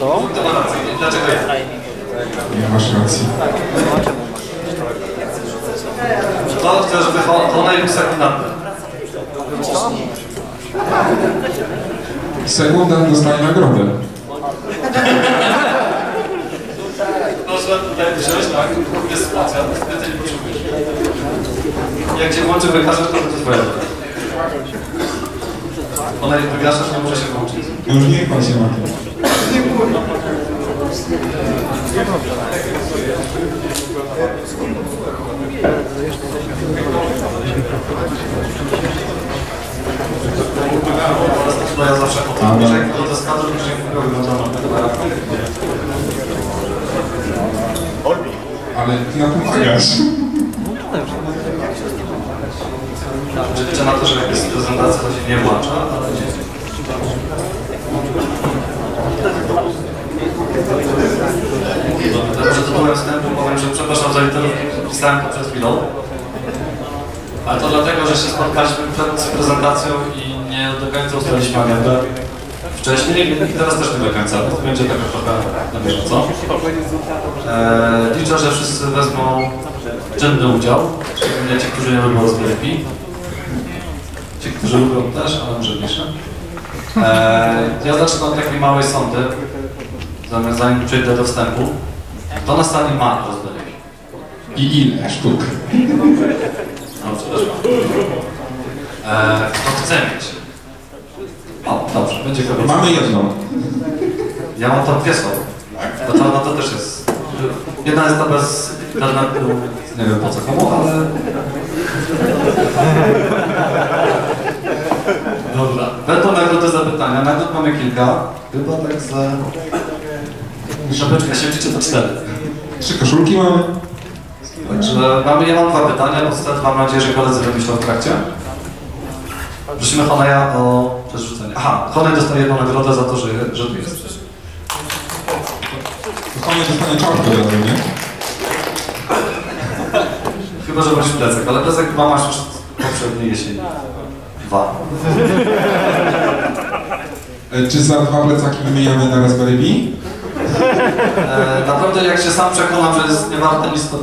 Co? Dlaczego ja? Nie masz racji. To chcę, żeby Honor był sekundarny. Sekunda dostanie nagrodę. Proszę tutaj wziąć, tak? Jest sytuacja, więcej nie potrzebujesz. Jak cię włączy wykażę, to będzie twoja. Ona jak wygrasz, to nie może się włączyć. Już niech pan się ma ja zawsze po Ale- tym, że jak to jest kadr, to się wygląda Ale ty na pomagasz. Liczę na to, że jak jest prezentacja, to się nie włącza, ale nie. Że przepraszam za literówki, pisałem to przed chwilą. Ale to dlatego, że się spotkaliśmy przed prezentacją i nie do końca ustaliliśmy agendę wcześniej i teraz też nie do końca, więc to będzie tak trochę na bieżąco. Eee, liczę, że wszyscy wezmą czynny udział, szczególnie ci, którzy nie lubią rozgrywki. Ci, którzy lubią też, ale może mniejsze. Eee, ja zacznę od takiej małej sądy, zanim- zanim do wstępu. To na sali ma rozgrywki. I ile sztuk? No, przepraszam. Eee, to chcę mieć. O, dobrze, będzie kogoś. Mamy jedną. Ja mam tam dwie. To, to, no to też jest. Jedna jest ta bez internetu, nie wiem po co komu, ale. Dobra. Będą nagrody za pytania. Nagród mamy kilka. Chyba tak za. Żabeczka się liczy to cztery. Trzy koszulki mamy. Także mamy, ja mam dwa pytania. Ostatnio mam nadzieję, że koledzy wymyślą w trakcie. Prosimy Honeja o przerzucenie. Aha, Honej dostaje jedną nagrodę za to, że, że tu jest. Nie dostanie czapkę nie? Chyba, że wolisz plecak, ale plecak chyba masz już poprzedniej jesieni. Dwa. E, Czy za dwa plecaki wymieniamy na Raspberry Pi? E, naprawdę jak się sam przekonam, że jest niewarte nic, to,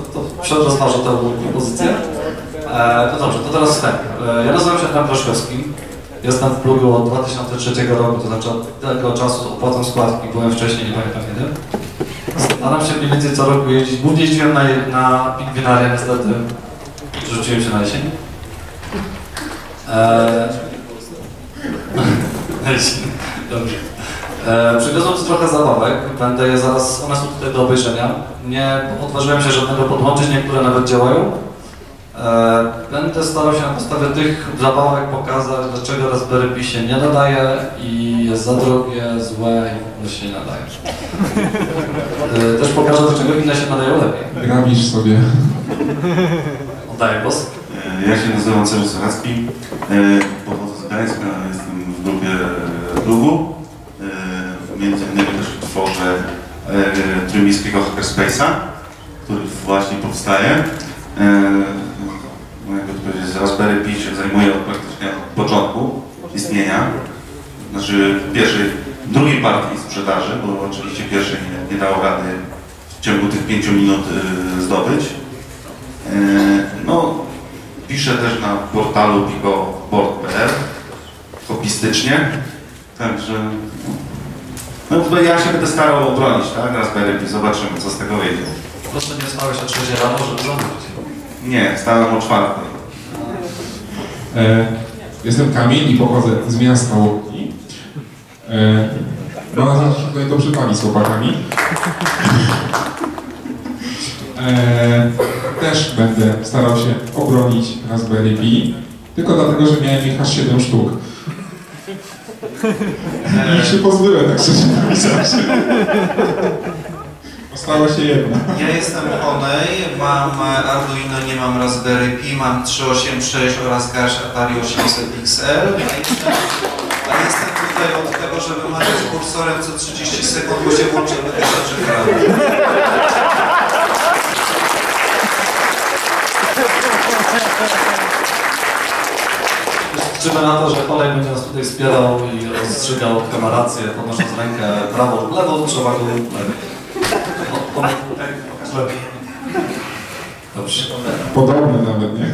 to rozważę tę propozycję. E, to dobrze, to teraz wstęp. E, ja nazywam się Adam Proszkowski. Jestem w plugu od 2003 roku, to znaczy od tego czasu opłacam składki, byłem wcześniej, nie pamiętam kiedy. Staram się mniej więcej co roku jeździć. Głównie jeździłem na, na pingwinaria, niestety rzuciłem się na jesień. E, jesień. Dobrze. E, przywiozłem trochę zabawek, będę je zaraz, one są tutaj do obejrzenia. Nie odważyłem się żadnego podłączyć, niektóre nawet działają. E, będę starał się na podstawie tych zabawek pokazać, dlaczego Raspberry Pi się nie nadaje i jest za drogie, złe i w ogóle się nie nadaje. E, też pokażę, dlaczego inne się nadają lepiej. Grabisz sobie. Oddaję głos. Ja się nazywam Cezary Sowacki, e, pochodzę z Gdańska, jestem w grupie e, klubu. E, Między innymi też tworzę e, trójmiejskiego hackerspace'a, który właśnie powstaje. E, Jakby to powiedzieć, Raspberry Pi się zajmuję od praktycznie od początku istnienia. Znaczy pierwszej, drugiej partii sprzedaży, bo oczywiście pierwszej nie, nie dało rady w ciągu tych pięciu minut e, zdobyć. E, No, piszę też na portalu picoboard.pl hobbystycznie, także no to ja się będę starał obronić, tak, Raspberry Pi, zobaczymy co z tego wyjdzie. Po prostu nie stałeś o 3 rano, żeby zamówić. Nie, stałem o czwartej. E, jestem Kamil i pochodzę z miasta Łoki. E, mam nadzieję, że się tutaj dobrze bawi z chłopakami. E, też będę starał się obronić Raspberry Pi, tylko dlatego, że miałem ich aż 7 sztuk. I się pozbyłem, tak szczerze mówiąc. Ostała się jedna. Ja jestem Onej, mam Arduino, nie mam Raspberry Pi, mam 386 oraz cache Atari 800 XL. A jestem, tutaj od tego, żeby machać kursorem co 30 sekund, bo się włączę do rzeczy grałem. Liczymy na to, że kolej będzie nas tutaj wspierał i rozstrzygał kamerację, podnosząc rękę prawo lub lewo, przewagą lewej. O, o, lewej. Dobrze. Podobny nawet, nie?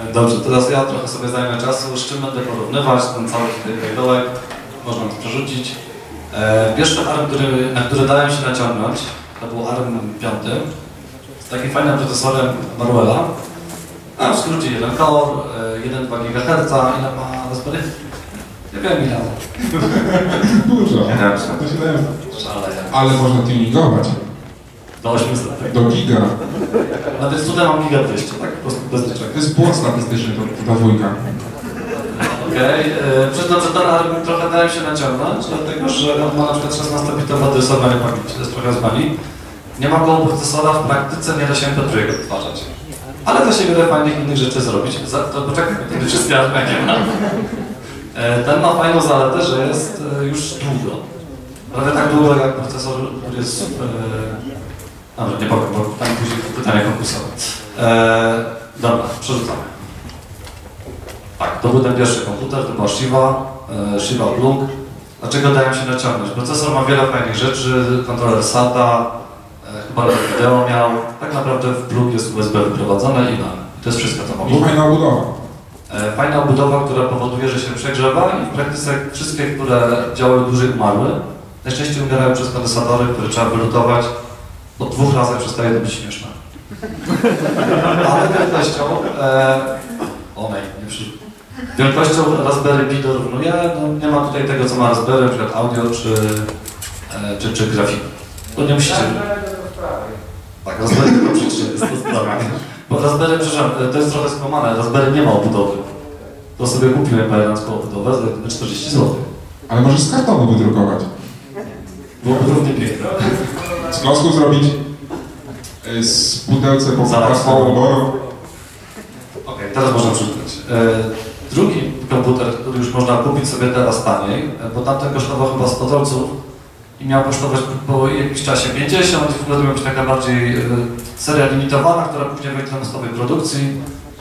E, Dobrze, teraz ja trochę sobie zajmę czasu, z czym będę porównywać ten cały tutaj dołek. Można to przerzucić. E, pierwszy ARM, który, na który dałem się naciągnąć, to był ARM 5 z takim fajnym procesorem Marwella. A w skrócie 1 core, e, 1,2 GHz, ile ma Raspberry? Nie wiem ile. Dużo. Tak. To się daje. Szaleje. Ale można tuningować. Do 800. Do giga. Na tym tutaj mam giga 200, tak? Po prostu bez niczego. To jest płot statystyczny, to, ta dwójka. Okej, okay. przyznam, że ten ARM trochę dałem się naciągnąć, dlatego że on ma na przykład 16-bitowe adresowanie pamięci, to jest trochę z bani. Nie ma go procesora, w praktyce nie da się MP3 odtwarzać. Ale da się wiele fajnych innych rzeczy zrobić. Za, to poczekaj, to te wszystkie nie ma. E, Ten ma fajną zaletę, że jest e, już długo. Prawie tak długo jak procesor, który jest... E, Dobrze, nie powiem, bo tam później pytania konkursowe. E, dobra, przerzucamy. Tak, to był ten pierwszy komputer, to była Shiva, e, Shiva Plug. Dlaczego dałem się naciągnąć? Procesor ma wiele fajnych rzeczy, kontroler SATA, chyba wideo miał. Tak naprawdę w Plug jest USB wyprowadzone i mamy. To jest wszystko, co I mogło. fajna budowa. E, Fajna budowa, która powoduje, że się przegrzewa i w praktyce wszystkie, które działały dłużej umarły. Najczęściej umierają przez kondensatory, które trzeba wylutować. Po dwóch razach przestaje to być śmieszne. Ale wielkością, e, onej, nie przy... Wielkością Raspberry Pi dorównuje, no nie ma tutaj tego, co ma Raspberry, na przykład audio czy, e, czy, czy grafikę. To nie musicie... Tak, Raspberry tylko przecież jest to sprawa. Bo Raspberry, przepraszam, to jest trochę skłamane, Raspberry nie ma obudowy. To sobie kupiłem pającką obudowę za 40 zł. Ale możesz z kartonu wydrukować. Byłoby równie piękne. Z klocków zrobić. y, Z pudełce po. Okej, teraz można przerzucać. E, drugi komputer, który już można kupić sobie teraz taniej, e, bo tamten kosztował chyba 100 dolców i miał kosztować po jakimś czasie 50 i w ogóle to taka bardziej e, seria limitowana, która później na masowej produkcji.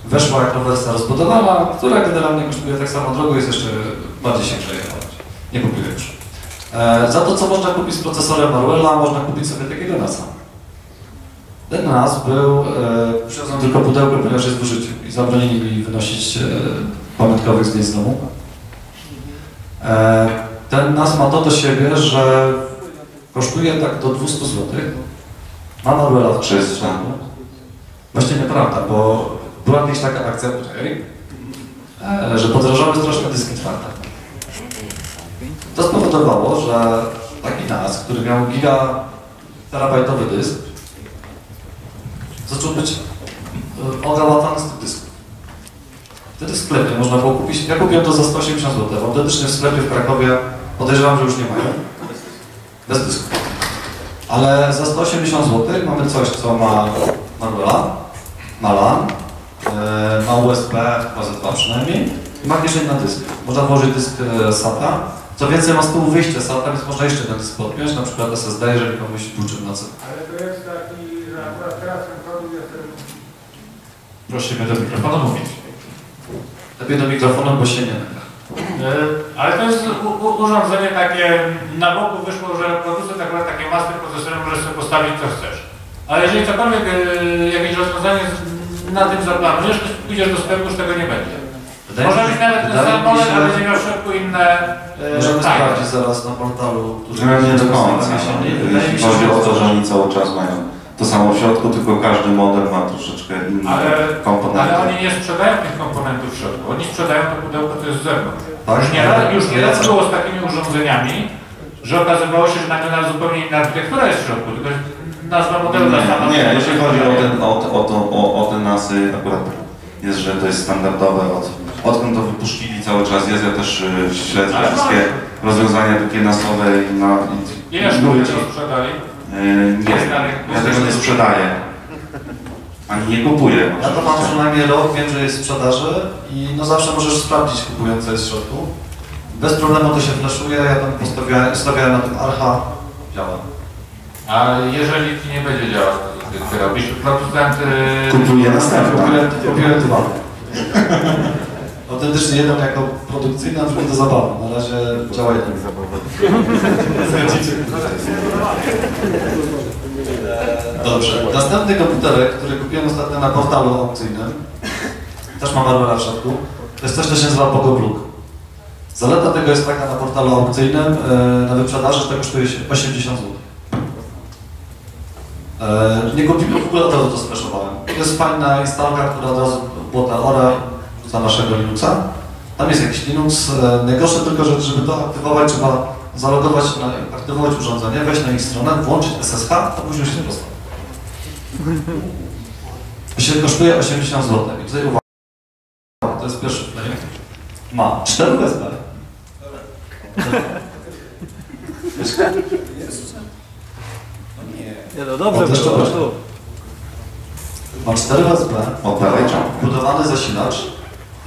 Weszła jako wersja rozbudowana, która generalnie kosztuje tak samo drogo, jest jeszcze bardziej się przejechawać. Nie kupuję już. E, za to, co można kupić z procesorem Marvella, można kupić sobie takiego NASA. Ten NAS był, e, przywiozłem tylko pudełko, ponieważ jest w użyciu i zabronili mi wynosić e, pamiątkowych zdjęć z domu. E, ten NAS ma to do siebie, że kosztuje tak do 200 zł. Ma Marvella w 300. Właśnie nieprawda, bo była jakaś taka akcja, e, że podrożały strasznie dyski twarde. To spowodowało, że taki NAS, który miał giga terabajtowy dysk, zaczął być e, ogałatany z tych dysków. Wtedy w sklepie można było kupić, ja kupiłem to za 180 zł, autentycznie w sklepie w Krakowie podejrzewam, że już nie mają, bez dysku. Ale za 180 zł mamy coś, co ma Marvella, ma LAN, e, ma USB, chyba ze dwa przynajmniej, i ma kieszeń na dysk. Można włożyć dysk e, SATA. Co więcej, ma z tyłu wyjście SATA, więc można jeszcze ten dysk podpiąć, na przykład SSD, jeżeli komuś tłuczy w nocy. Ale to jest taki, że akurat teraz ten jest Prosimy do mikrofonu mówić. Lepiej do mikrofonu, bo się nie. E, Ale to jest urządzenie takie, na boku wyszło, że producent akurat takie master procesorem możesz sobie postawić co chcesz. Ale jeżeli cokolwiek, e, jakieś rozwiązanie na tym zaplanujesz, to pójdziesz do sklepu, już tego nie będzie. Wydaje Może być nawet ten sam model, się- ale będzie miał w środku inne e, Możemy tajne. sprawdzić zaraz na portalu, który... No nie do końca. Wydaje mi Jeśli się, chodzi że o to, że oni cały czas mają to samo w środku, tylko każdy model ma troszeczkę inne Ale, komponenty. ale oni nie sprzedają tych komponentów w środku. Oni sprzedają to pudełko, to jest z zewnątrz. Tak, Już ale- już nieraz było z takimi urządzeniami, że okazywało się, że nagle na zupełnie inna architektura jest w środku, tylko nazwa modelu ta sama. Nie, nie, jeśli chodzi o, ten, o, o, o, o te nasy, akurat jest, że to jest standardowe. Od, odkąd to wypuścili cały czas jest, ja też y, śledzę wszystkie rozwiązania takie nasowe i na... i- Ile sztuk sprzedali? Y, Nie, ja tego nie sprzedaję. Ani nie kupuję. Ja to mam przynajmniej rok, wiem, że jest w sprzedaży i no zawsze możesz sprawdzić kupując co jest w środku. Bez problemu to się flashuje, ja tam postawiałem, stawiałem na tym archa, działa. A jeżeli ci nie będzie działać, ty, ty robisz producent... Kupuję następną. Kupiłem, kupiłem dwa. Autentycznie jeden jako produkcyjny, a drugi do zabawy. Na razie działa jeden. Dobrze. Następny komputerek, który kupiłem ostatnio na portalu aukcyjnym, też ma Marvela w środku, to jest coś, co się nazywa Pogobluk. Zaleta tego jest taka na portalu aukcyjnym, e, na wyprzedaży, że to kosztuje się 80 zł. E, nie kupiłem, w ogóle od razu to spraszowałem. Jest fajna instalka, która od razu błota ora za naszego Linuxa. Tam jest jakiś Linux. E, najgorsze tylko, że żeby to aktywować, trzeba zalogować, na, aktywować urządzenie, wejść na ich stronę, włączyć SSH, a później się. To się kosztuje 80 zł. I tutaj uwaga, to jest pierwszy play. Ma 4 USB. Nie no dobrze O, też było, dobrze. tu. Ma 4 USB, budowany zasilacz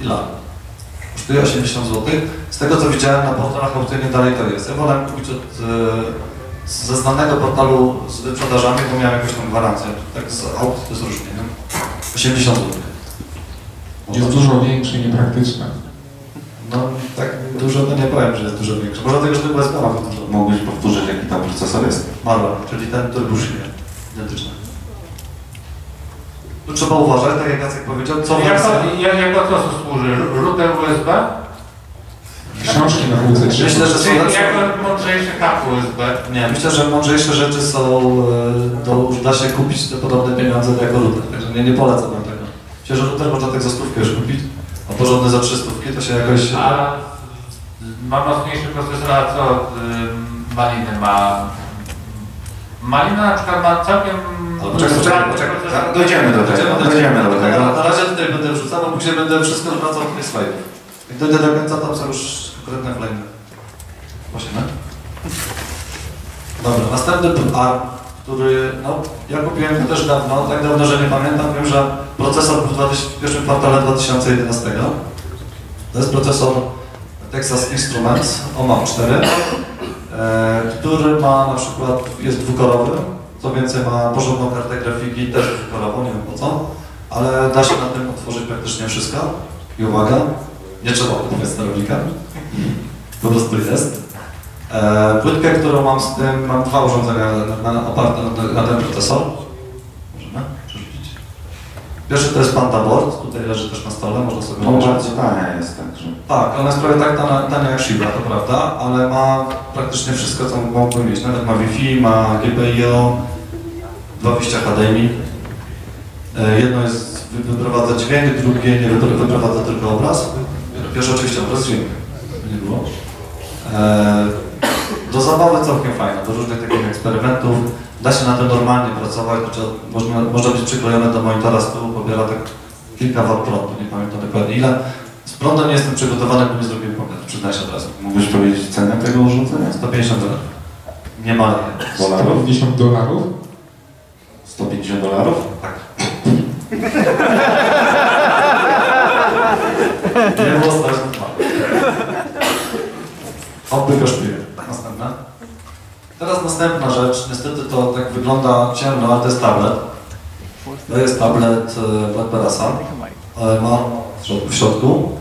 i LAN. Kosztuje 80 zł. Z tego co widziałem na portalach aukcyjnych dalej to jest. Ja wolałem kupić od, e, ze znanego portalu z wyprzedażami, bo miałem jakąś tam gwarancję. Tak z aukcji to jest różnie, nie? 80 zł. Jest dużo większe i niepraktyczne. No tak dużo to nie powiem, że jest dużo większe. Może dlatego, że to ma dużo. Mógłbyś powtórzyć, jaki tam procesor jest? Marvel, czyli ten, który był. Identyczny. Tu trzeba uważać, tak jak Jacek powiedział, co Jak to, jak, jako co to służy? Router USB? Książki na półce trzy. Myślę, że są Czy lepsze. jako mądrzejszy hak USB? Nie, myślę, że mądrzejsze rzeczy są, e, do, da się kupić te podobne pieniądze jako router, także nie, nie polecam wam tego. Myślę, że router można tak za stówkę już kupić, a porządny za 300 to się jakoś... A ma mocniejszy procesor, a co y, Maliny ma? Malina na przykład ma całkiem... Poczekaj, poczekaj, poczekaj. Tak, Dojdziemy do tego, dojdziemy do Na, tego. na razie tutaj będę wrzucał, bo później będę wszystko wracał do tych slajdów. Jak dojdę do końca, tam są już konkretne flamy. Właśnie, nie? Dobra, następny ARM, który, no, ja kupiłem też dawno, tak dawno, że nie pamiętam, wiem, że procesor był w 2000 w pierwszym kwartale 2011. To jest procesor Texas Instruments OMAM4, e, który ma na przykład, jest dwukorowy, co więcej ma porządną kartę grafiki, też dwukorową, nie wiem po co, ale da się na tym otworzyć praktycznie wszystko. I uwaga, nie trzeba kupować sterownika, po prostu jest. E, płytkę, którą mam z tym, mam dwa urządzenia na, na, oparte na, na ten procesor. Jest Panda Board, tutaj leży też na stole, można sobie No bardzo tania jest, także. Tak, ona jest prawie tak tania, tania jak Shiba, to prawda, ale ma praktycznie wszystko, co mógłbym mieć. Nawet ma Wi-Fi, ma GPIO, dwa wyjścia HDMI. E, Jedno jest, wy- wyprowadza dźwięk, drugie nie wypro- wyprowadza tylko obraz. Pierwsze oczywiście obraz, dźwięk, nie było. E, Do zabawy całkiem fajna, do różnych takich eksperymentów. Da się na tym normalnie pracować, znaczy można, można być przyklejone do monitora z tyłu, pobiera tak kilka wat prądu, nie pamiętam dokładnie ile. Z prądem nie jestem przygotowany, bo nie zrobiłem pomiar, przyznaję się od razu. Mógłbyś powiedzieć cenę tego urządzenia? 150 dolarów. Nie ma Dolarów? 150 dolarów? 150 dolarów? Tak. Nie było stać na. Oby kosztuje. Teraz następna rzecz. Niestety to tak wygląda ciemno, ale to jest tablet. To jest tablet e, Blackberry'a. E, Ma w środku.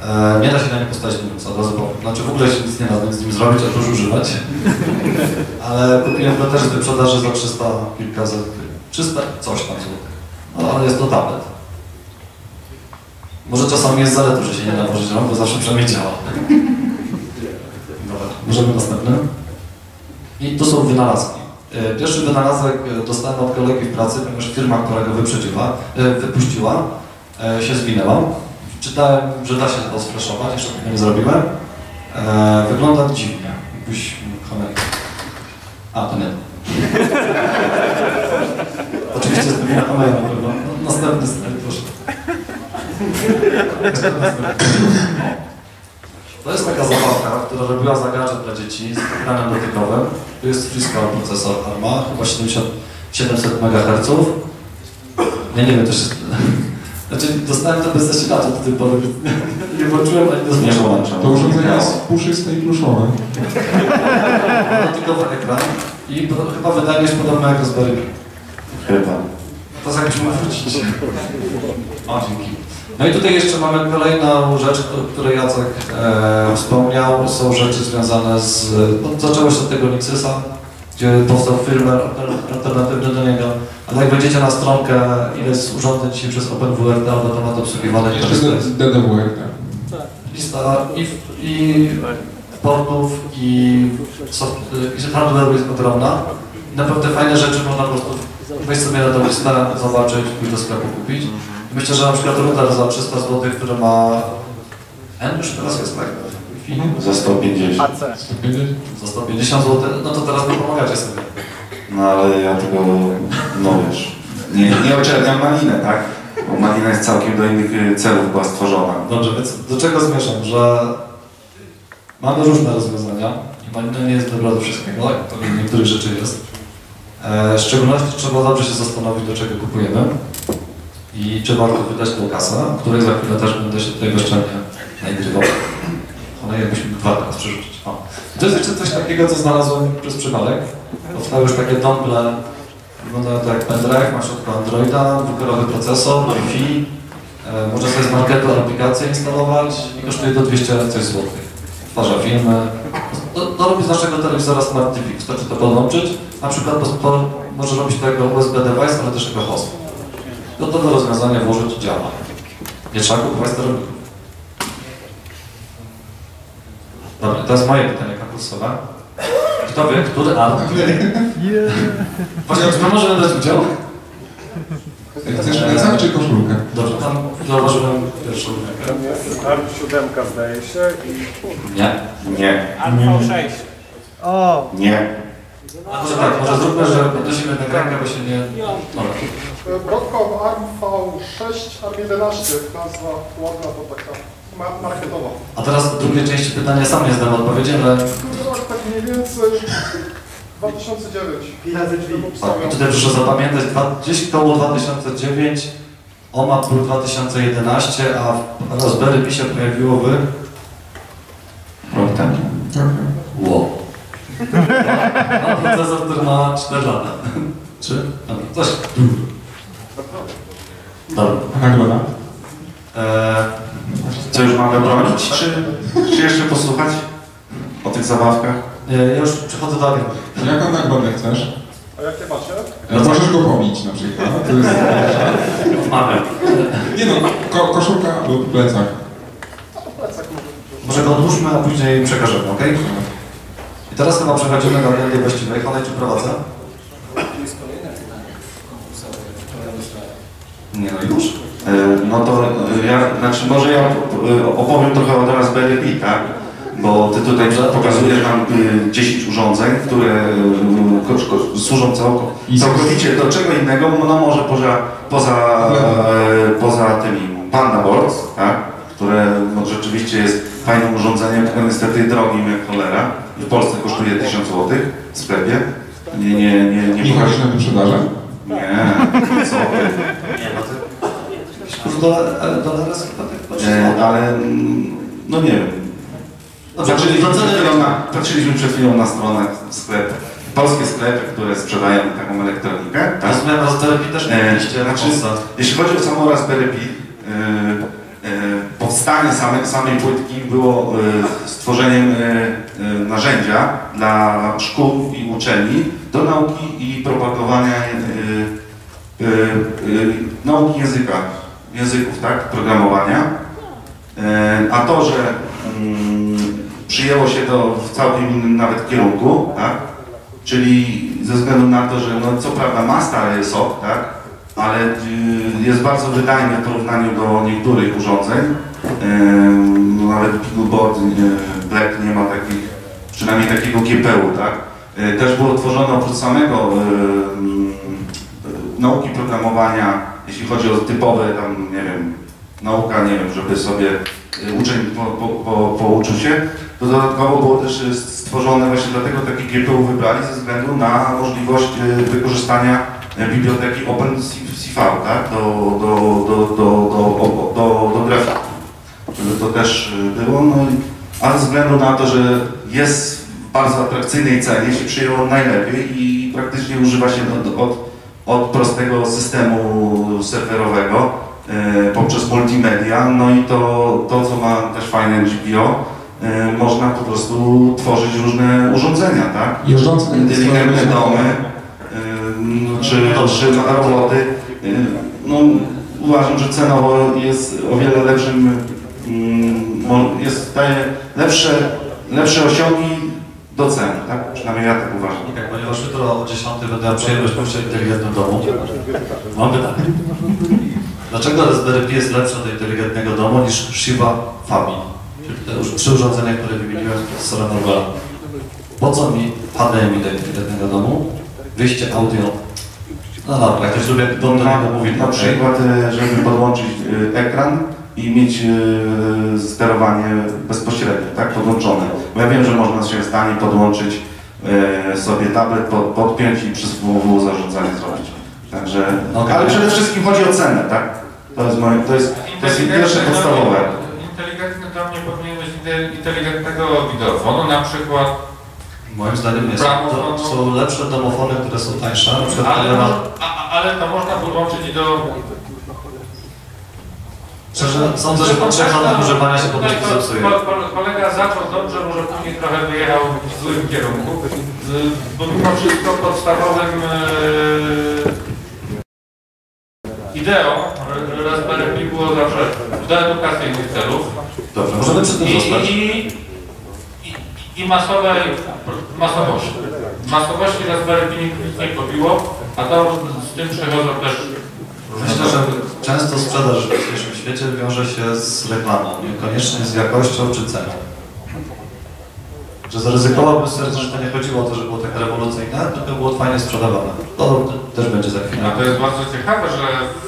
W. E, nie da się na nim postawić Linuxa, od razu powiem. Znaczy w ogóle się nic nie da z nim zrobić, oprócz używać. Ale kupiłem go też z wyprzedaży za 300 kilka złotych. 300 coś tam złotych. No ale jest to tablet. Może czasami jest zaletą, że się nie da włożyć rąk, bo zawsze przynajmniej działa. Dobra, możemy następny. I tu są wynalazki. E, Pierwszy wynalazek e, dostałem od kolegi w pracy, ponieważ firma, która go wyprzedziła, e, wypuściła, się zwinęła. Czytałem, że da się to sfreszować, jeszcze tego nie zrobiłem. Wygląda dziwnie. Jakbyś chomek. A, to nie. Oczywiście jest to Homeja na pewno. No, Następny slajd, proszę. To jest taka zabawka, która robiła za gadżet dla dzieci z ekranem dotykowym. Tu jest Freescale procesor ARMA, chyba 70, 700 MHz. Ja nie wiem, też jest... Znaczy, dostałem to bez zasilacza do tej pory, nie włączyłem ani Nie włączam. To urządzenie jest puszyste i pluszowe. Dotykowy ekran i chyba wydajność podobna jak Raspberry. Chyba. To jakbyśmy wrócić. O, dzięki. No i tutaj jeszcze mamy kolejną rzecz, o której Jacek e, wspomniał. Są rzeczy związane z... No, zaczęło się od tego Nixysa, gdzie powstał firmware alter- alternatywny do niego. Ale jak wejdziecie na stronkę, ile jest urządzeń dzisiaj przez OpenWRT na temat obsługiwanych, to jest DDWR, tak. lista i, i portów i, soft, i hardware jest ogromna. I naprawdę fajne rzeczy można po prostu wejść sobie na tę listę, zobaczyć i do sklepu kupić. Myślę, że na przykład router za 300 zł, który ma N już teraz jest tak? Za 150. Za 150 zł, no to teraz nie pomagacie sobie. No ale ja tego, no wiesz, nie, nie oczerniam malinę, tak? Bo malina jest całkiem do innych y, celów była stworzona. Dobrze, więc do czego zmierzam, że mamy różne rozwiązania i malina nie jest dobra do wszystkiego, jak to w niektórych rzeczy jest. E, w szczególności trzeba dobrze się zastanowić, do czego kupujemy i czy warto wydać tą kasę, której za chwilę też będę się tutaj bezczelnie nagrywał. Ale jakbyśmy dwa teraz przerzucić. O. To jest jeszcze coś takiego, co znalazłem przez przypadek. Powstały już takie dongle, wyglądają to jak pendrive, ma w środku Androida, dwukorowy procesor, Wi-Fi, E, Można sobie z marketu aplikację instalować i kosztuje do 200 coś złotych. Stwarza filmy. To, to robi z naszego telewizora Smart TV. Wystarczy to podłączyć. Na przykład po, po, może robić to jako USB device, ale też jako host. Gotowe rozwiązanie włożyć i działa. Nie trzeba kupować sterowników. Dobra, to jest moje pytanie konkursowe. Kto wie, który art? Właśnie, czy możemy dać udział? Chcesz plecak czy koszulkę? Dobrze, tam zauważyłem pierwszą rękę. R7 zdaje się i Nie. Nie, V6. O, nie. A może tak, może zróbmy, że podnosimy tę rękę, bo się nie... Dobra. Broadcom ARM V6, ARM 11, nazwa ładna to taka ma- marketowa. A teraz w drugiej części pytania sam nie znam odpowiedzi, ale Rok tak mniej więcej 2009. tak, i tutaj proszę zapamiętać, dwa- gdzieś koło 2009, OMA był 2011, a w Raspberry Pi się pojawiło w... Rok temu. Ma procesor, który ma 4 lata. Czy? Dobra, coś. Dobra. A nagroda? Eee, Co już mamy bronić, czy, czy jeszcze posłuchać o tych zabawkach? e, ja już przechodzę do agendy. Jaką nagrodę chcesz? A jakie macie? No, możesz go pobić na przykład. To jest... Mamy. Nie no, ko koszulka lub plecak. Plecak może go odłóżmy, a później przekażemy, ok? I teraz chyba przechodzimy do agendy właściwej. Honaj, czy prowadzę? Nie no już. E, No to e, ja, znaczy może ja e, opowiem trochę o Raspberry Pi, tak? Bo ty tutaj pokazujesz nam e, 10 urządzeń, które służą całko, całkowicie do czego innego, no może poza, poza, poza tymi Panda Boards, tak? Które no, rzeczywiście jest fajnym urządzeniem, tylko niestety drogim jak cholera. W Polsce kosztuje 1000 zł w sklepie. Nie, nie, nie, nie. Nie chodzisz na wyprzedażę? Nie, co ty. Nie, no to... Kurs dolar, dolar jest chyba tak E, ale mm, no nie wiem. Patrzyliśmy to przed, chwilą na, patrzyliśmy przed chwilą na stronę sklep, polskie sklepy, które sprzedają taką elektronikę. Tak? Rozumiem, Raspberry Pi też E, mieliście w znaczy, jeśli chodzi o samą Raspberry Pi, e, e, powstanie same, samej płytki było e, stworzeniem e, e, narzędzia dla szkół i uczelni do nauki i propagowania nauki języka, języków, tak, programowania. A to, że mm, przyjęło się to w całkiem innym nawet kierunku, tak? czyli ze względu na to, że no, co prawda ma stary SOC, tak? ale y, jest bardzo wydajny w porównaniu do niektórych urządzeń. No nawet billboard, e, Black nie ma takich, przynajmniej takiego GPU, tak? E, też było tworzone oprócz samego e, nauki programowania, jeśli chodzi o typowe tam, nie wiem, nauka, nie wiem, żeby sobie uczeń po, po, po, pouczył się, to dodatkowo było też stworzone właśnie dlatego taki GPU wybrali ze względu na możliwość wykorzystania biblioteki OpenCV, tak? Do, do, do, do, do, do, do, do grafiki. To też y, było, no, i- a ze względu na to, że jest w bardzo atrakcyjnej cenie, się przyjęło najlepiej i praktycznie używa się od, od od prostego systemu serwerowego e, poprzez multimedia, no i to, to co ma też fajne GPO, e, można po prostu tworzyć różne urządzenia, tak? Jeżdżące inteligentne domy, y, czy, czy roboty. Y, No, uważam, że cenowo jest o wiele lepszym, jest, daje lepsze, lepsze osiągi do ceny, tak? Przynajmniej ja tak uważam. Tak, ponieważ jutro o 10 będę miał przyjemność pójść w inteligentnym domu. Mam pytanie. Dlaczego Raspberry Pi jest lepsze do inteligentnego domu niż Shiba Fabi? Czyli te już trzy urządzenia, które wymieniłem z profesorem Norwela. Po co mi HDMI do inteligentnego domu? Wyjście audio. No dobra, jak ktoś lubi dom do niego mówi, na przykład, y, żeby podłączyć y, ekran i mieć y, sterowanie bezpośrednie, tak, podłączone. Bo ja wiem, że można się stanie podłączyć y, sobie tablet, pod, podpiąć i przez www zarządzanie zrobić. Także, Okej. ale przede wszystkim chodzi o cenę, tak? To jest, moje, to jest, to jest pierwsze podstawowe. Inteligentny dom nie powinien być inte- inteligentnego wideofonu na przykład, Moim zdaniem nie są. To są lepsze domofony, które są tańsze. Na przykład ale, ale to można podłączyć i do... Sądzę, że po trzech latach używania się po prostu Ko- zepsuje. ko- ko- Kolega zaczął dobrze, może później trochę wyjechał w złym kierunku, Y, bo mimo wszystko podstawowym e, ideą R- Raspberry Pi było zawsze do edukacyjnych celów Dobrze, możemy przy tym i, zostać. i, i, i masowej masowości. Masowości Raspberry Pi nic nie pobiło, a to z tym przechodzą też Myślę, że często sprzedaż w dzisiejszym świecie wiąże się z reklamą, niekoniecznie z jakością czy ceną. Że zaryzykowałbym stwierdzić, że to nie chodziło o to, że było tak rewolucyjne, tylko było fajnie sprzedawane. To też będzie za chwilę. A to jest bardzo ciekawe, że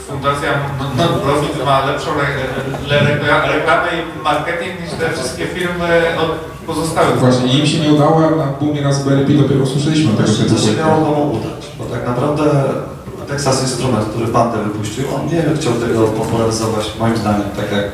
Fundacja Non-Profit ma lepszą re- re- re- reklamę i marketing niż te wszystkie firmy od pozostałych. Właśnie, im się nie udało, a na boomie Raspberry Pi dopiero usłyszeliśmy o tego typu to się miało komu udać, bo tak naprawdę Texas Instrument, który Pantę wypuścił, on nie chciał tego popularyzować, moim zdaniem, tak jak e,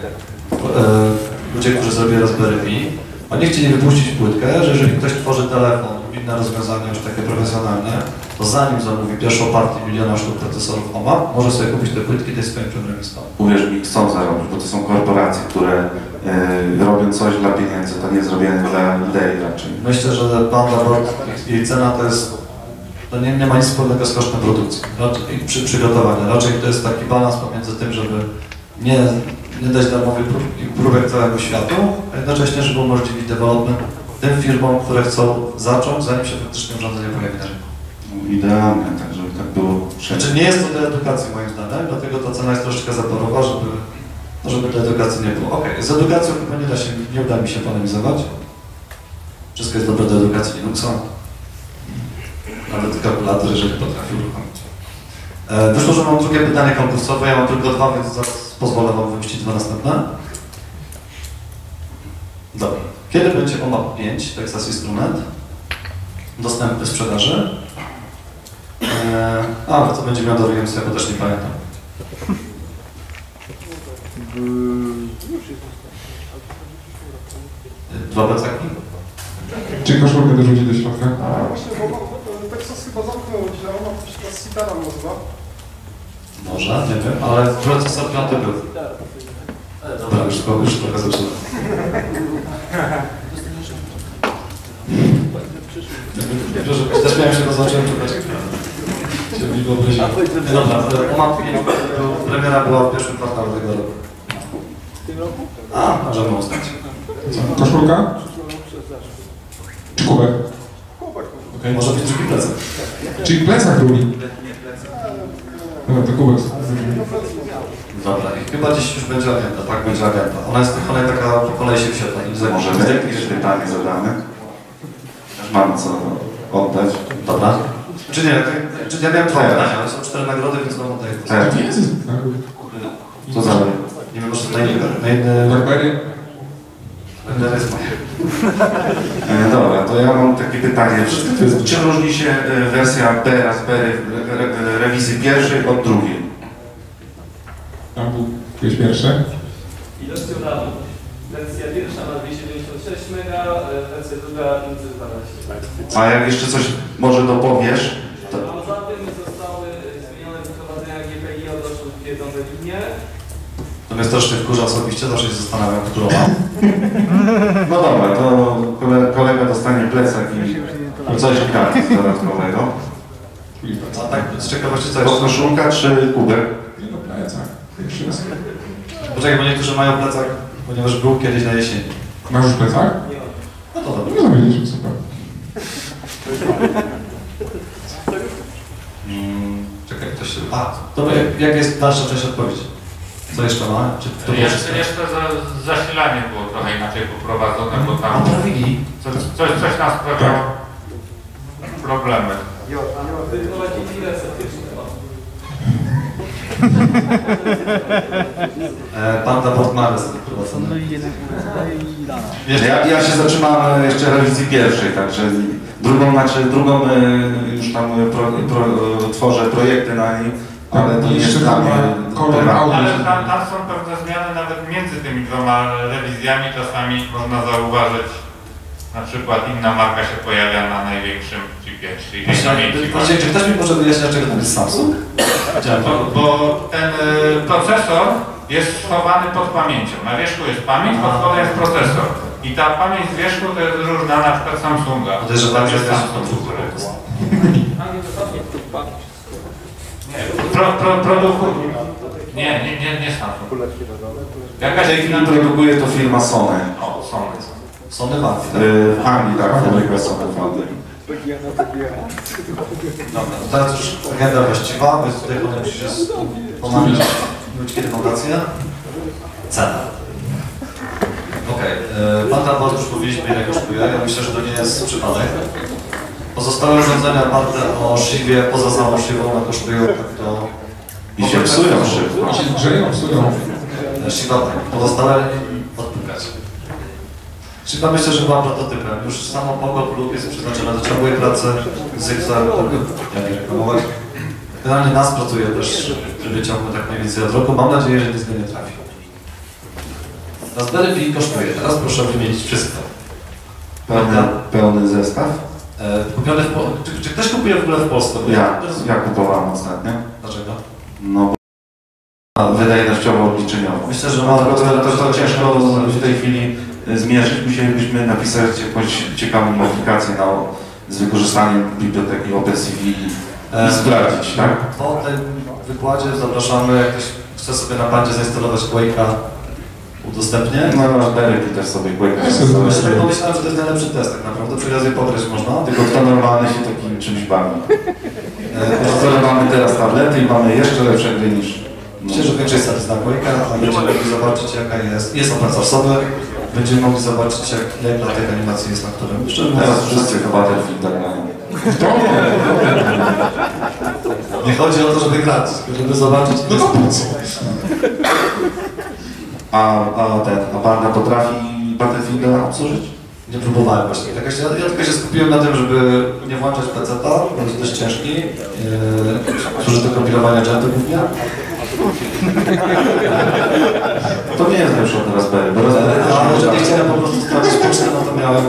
ludzie, którzy zrobili Raspberry Pi. Oni chcieli wypuścić płytkę, że jeżeli ktoś tworzy telefon, inne rozwiązania już takie profesjonalne, to zanim zamówi pierwszą partię miliona sztuk procesorów OMA, może sobie kupić te płytki tej swoim programistom. Uwierz mi, chcą zarobić, bo to są korporacje, które e, robią coś dla pieniędzy, to nie zrobione dla idei raczej. Myślę, że Panda Board, jej cena to jest, to nie, nie ma nic wspólnego z kosztem produkcji, raczej, i przy przygotowaniu. Raczej to jest taki balans pomiędzy tym, żeby nie, nie dać darmowych prób, próbek całemu światu, a jednocześnie, żeby umożliwić development tym firmom, które chcą zacząć, zanim się faktycznie urządzenie pojawi na rynku. Idealnie, tak żeby tak było wszędzie. Znaczy nie jest to do edukacji moim zdaniem, dlatego ta cena jest troszeczkę zaporowa, żeby, no żeby tej edukacji nie było. Okej, z edukacją chyba nie da się, nie uda mi się polemizować. Wszystko jest dobre do edukacji Linuxa. Nawet kalkulator, jeżeli potrafi uruchomić. E, wyszło, że mam drugie pytanie konkursowe, ja mam tylko dwa, więc zaraz pozwolę Wam wymyślić dwa następne. Dobra. Kiedy będzie OMAP 5, Texas Instrument, dostępny do sprzedaży? Eee, a, co będzie miał do wyjęcia, bo też nie pamiętam. Dwa plecaki? Czy koszulkę dorzuci do środka? Właśnie, bo bo Texas chyba zamknął dział, ma coś teraz nazywa. Może, nie wiem, ale procesor piąty był. Dobra, już, tylko- już trochę zepsułem. Proszę, też miałem się zaznaczyłem tutaj. Się mi wyobraziło. Nie, Dobra, 5, premiera była w pierwszym kwartale tego roku. A, możemy. Co, koszulka? Czy kubek? Okay. Może być drugi plecak. Czyli plecak drugi. Dobra, to kubek. Dobra, i chyba gdzieś już będzie agenta, tak, będzie agenta. Ona jest tylko kolej taka, po kolei się wsiadła. nie za- Możemy za- jakieś pytanie zadane? Też mam co oddać. Dobra. Czy nie, czy ja miałem dwa pytania, ale są cztery nagrody, więc wam oddaję. Tak. To jest Co za Nie wiem, może inny, na Blackberry? na jest moje. E, dobra, to ja mam takie pytanie. Czy- Czym różni się e, wersja B Raspberry re, re, rewizji pierwszej od drugiej? Tam był ktoś pierwszy. Ilością RAM. Wersja pierwsza ma 296 MB, wersja druga 512. A jak jeszcze coś może dopowiesz, to A poza tym zostały Nie. Też się wkurza osobiście, zawsze się zastanawiam, którą mam. No dobra, to kole- kolega dostanie plecak i coś gratis dodatkowego. A tak z ciekawości co To jeszcze? koszulka czy kubek? Nie no, plecak. Poczekaj, bo niektórzy mają plecak, ponieważ był kiedyś na jesieni. Masz już plecak? No to dobrze. No dowiedzieliśmy, super. Mm, czekaj, to się... A, dobra, jak, jak jest dalsza część odpowiedzi? Co jeszcze ma? Czy to Jeszcze, jeszcze za, zasilanie było trochę inaczej poprowadzone, bo tam coś, coś, coś nam sprawiało problemy. Jeszcze. o. E, Panda Portmares wprowadzony. Wiesz, ja, ja się zatrzymałem jeszcze rewizji pierwszej, także drugą, znaczy drugą e, już tam pro, pro, tworzę projekty na niej, ale to jeszcze dla mnie Ale tam, tam są pewne zmiany nawet między tymi dwoma rewizjami. Czasami można zauważyć, na przykład inna marka się pojawia na największym chipie, czyli. Właśnie, czy ktoś mi może wyjaśnić, dlaczego tam jest Samsung? Bo, bo ten y, procesor jest schowany pod pamięcią. Na wierzchu jest pamięć, pod spodem jest procesor. I ta pamięć z wierzchu to jest różna na przykład Samsunga. Że jest Samsung. nie, to pro, pro, produku... Nie, nie, nie, nie Samsung. Jakaś W inna... produkuje to firma Sony. O, Sony. Sony ma. E, W Anglii, tak, fabryka Sony w Anglii. Dobra, teraz już agenda właściwa, więc tutaj potem musisz pomagać. Mówić kiedy fondację? Cena. Okej, okay. Bot już powiedzieliśmy ile kosztuje, ja myślę, że to nie jest przypadek. Pozostałe urządzenia oparte o Shivie, poza samą one kosztują tak to... I się psują szybko. Oni się grzeją, psują. Shiba tak, pozostałe odpukać. Shiba myślę, że była prototypem. Już samo Pogo Plug jest przeznaczone do ciągłej pracy z Excel, jak nie reklamować. Generalnie nas pracuje też, żeby ciągle tak mniej więcej od roku. Mam nadzieję, że nic nie trafi. Raspberry Pi kosztuje. Teraz proszę wymienić wszystko. Pełny, pełny zestaw. E, kupione w czy, czy ktoś kupuje w ogóle w Polsce? Ja, ja kupowałem ostatnio. Dlaczego? No bo wydajnościowo obliczeniowo. Myślę, że No, ma... to, to, to, to ciężko w tej chwili y, zmierzyć. Musielibyśmy napisać jakąś ciekawą aplikację na, z wykorzystaniem biblioteki OpenCV i, i sprawdzić, tak? Po tym wykładzie zapraszamy, jak ktoś chce sobie na bandzie zainstalować Quake'a, udostępnię. No, Raspberry Pi też sobie Quake Myślę, pomyślałem, że to jest najlepszy test tak naprawdę, przy okazji pograć można. Tylko kto normalny się takim czymś bawi. E, Skoro mamy teraz tablety i mamy jeszcze lepsze gry niż... No. Myślę, że większość na Quake'a, a będziemy mogli zobaczyć jaka jest, jest open source'owy, będziemy mogli zobaczyć jak, ile klatek animacji jest na którym. Szczerze Teraz wszyscy chyba Battlefield tak mają. nie chodzi o to, żeby grać, tylko żeby zobaczyć ile jest płuc. A, a ten, a Banda potrafi Battlefielda obsłużyć? Nie próbowałem właśnie. Jakoś, ja, ja tylko się skupiłem na tym, żeby nie włączać PC-ta, bo jest dość ciężki. Yy, służy do kompilowania gentu głównie. To nie jest lepsze od Raspberry, bo Ale Raspberry też ale jeżeli chciałem po prostu sprawdzić pocztę, no to miałem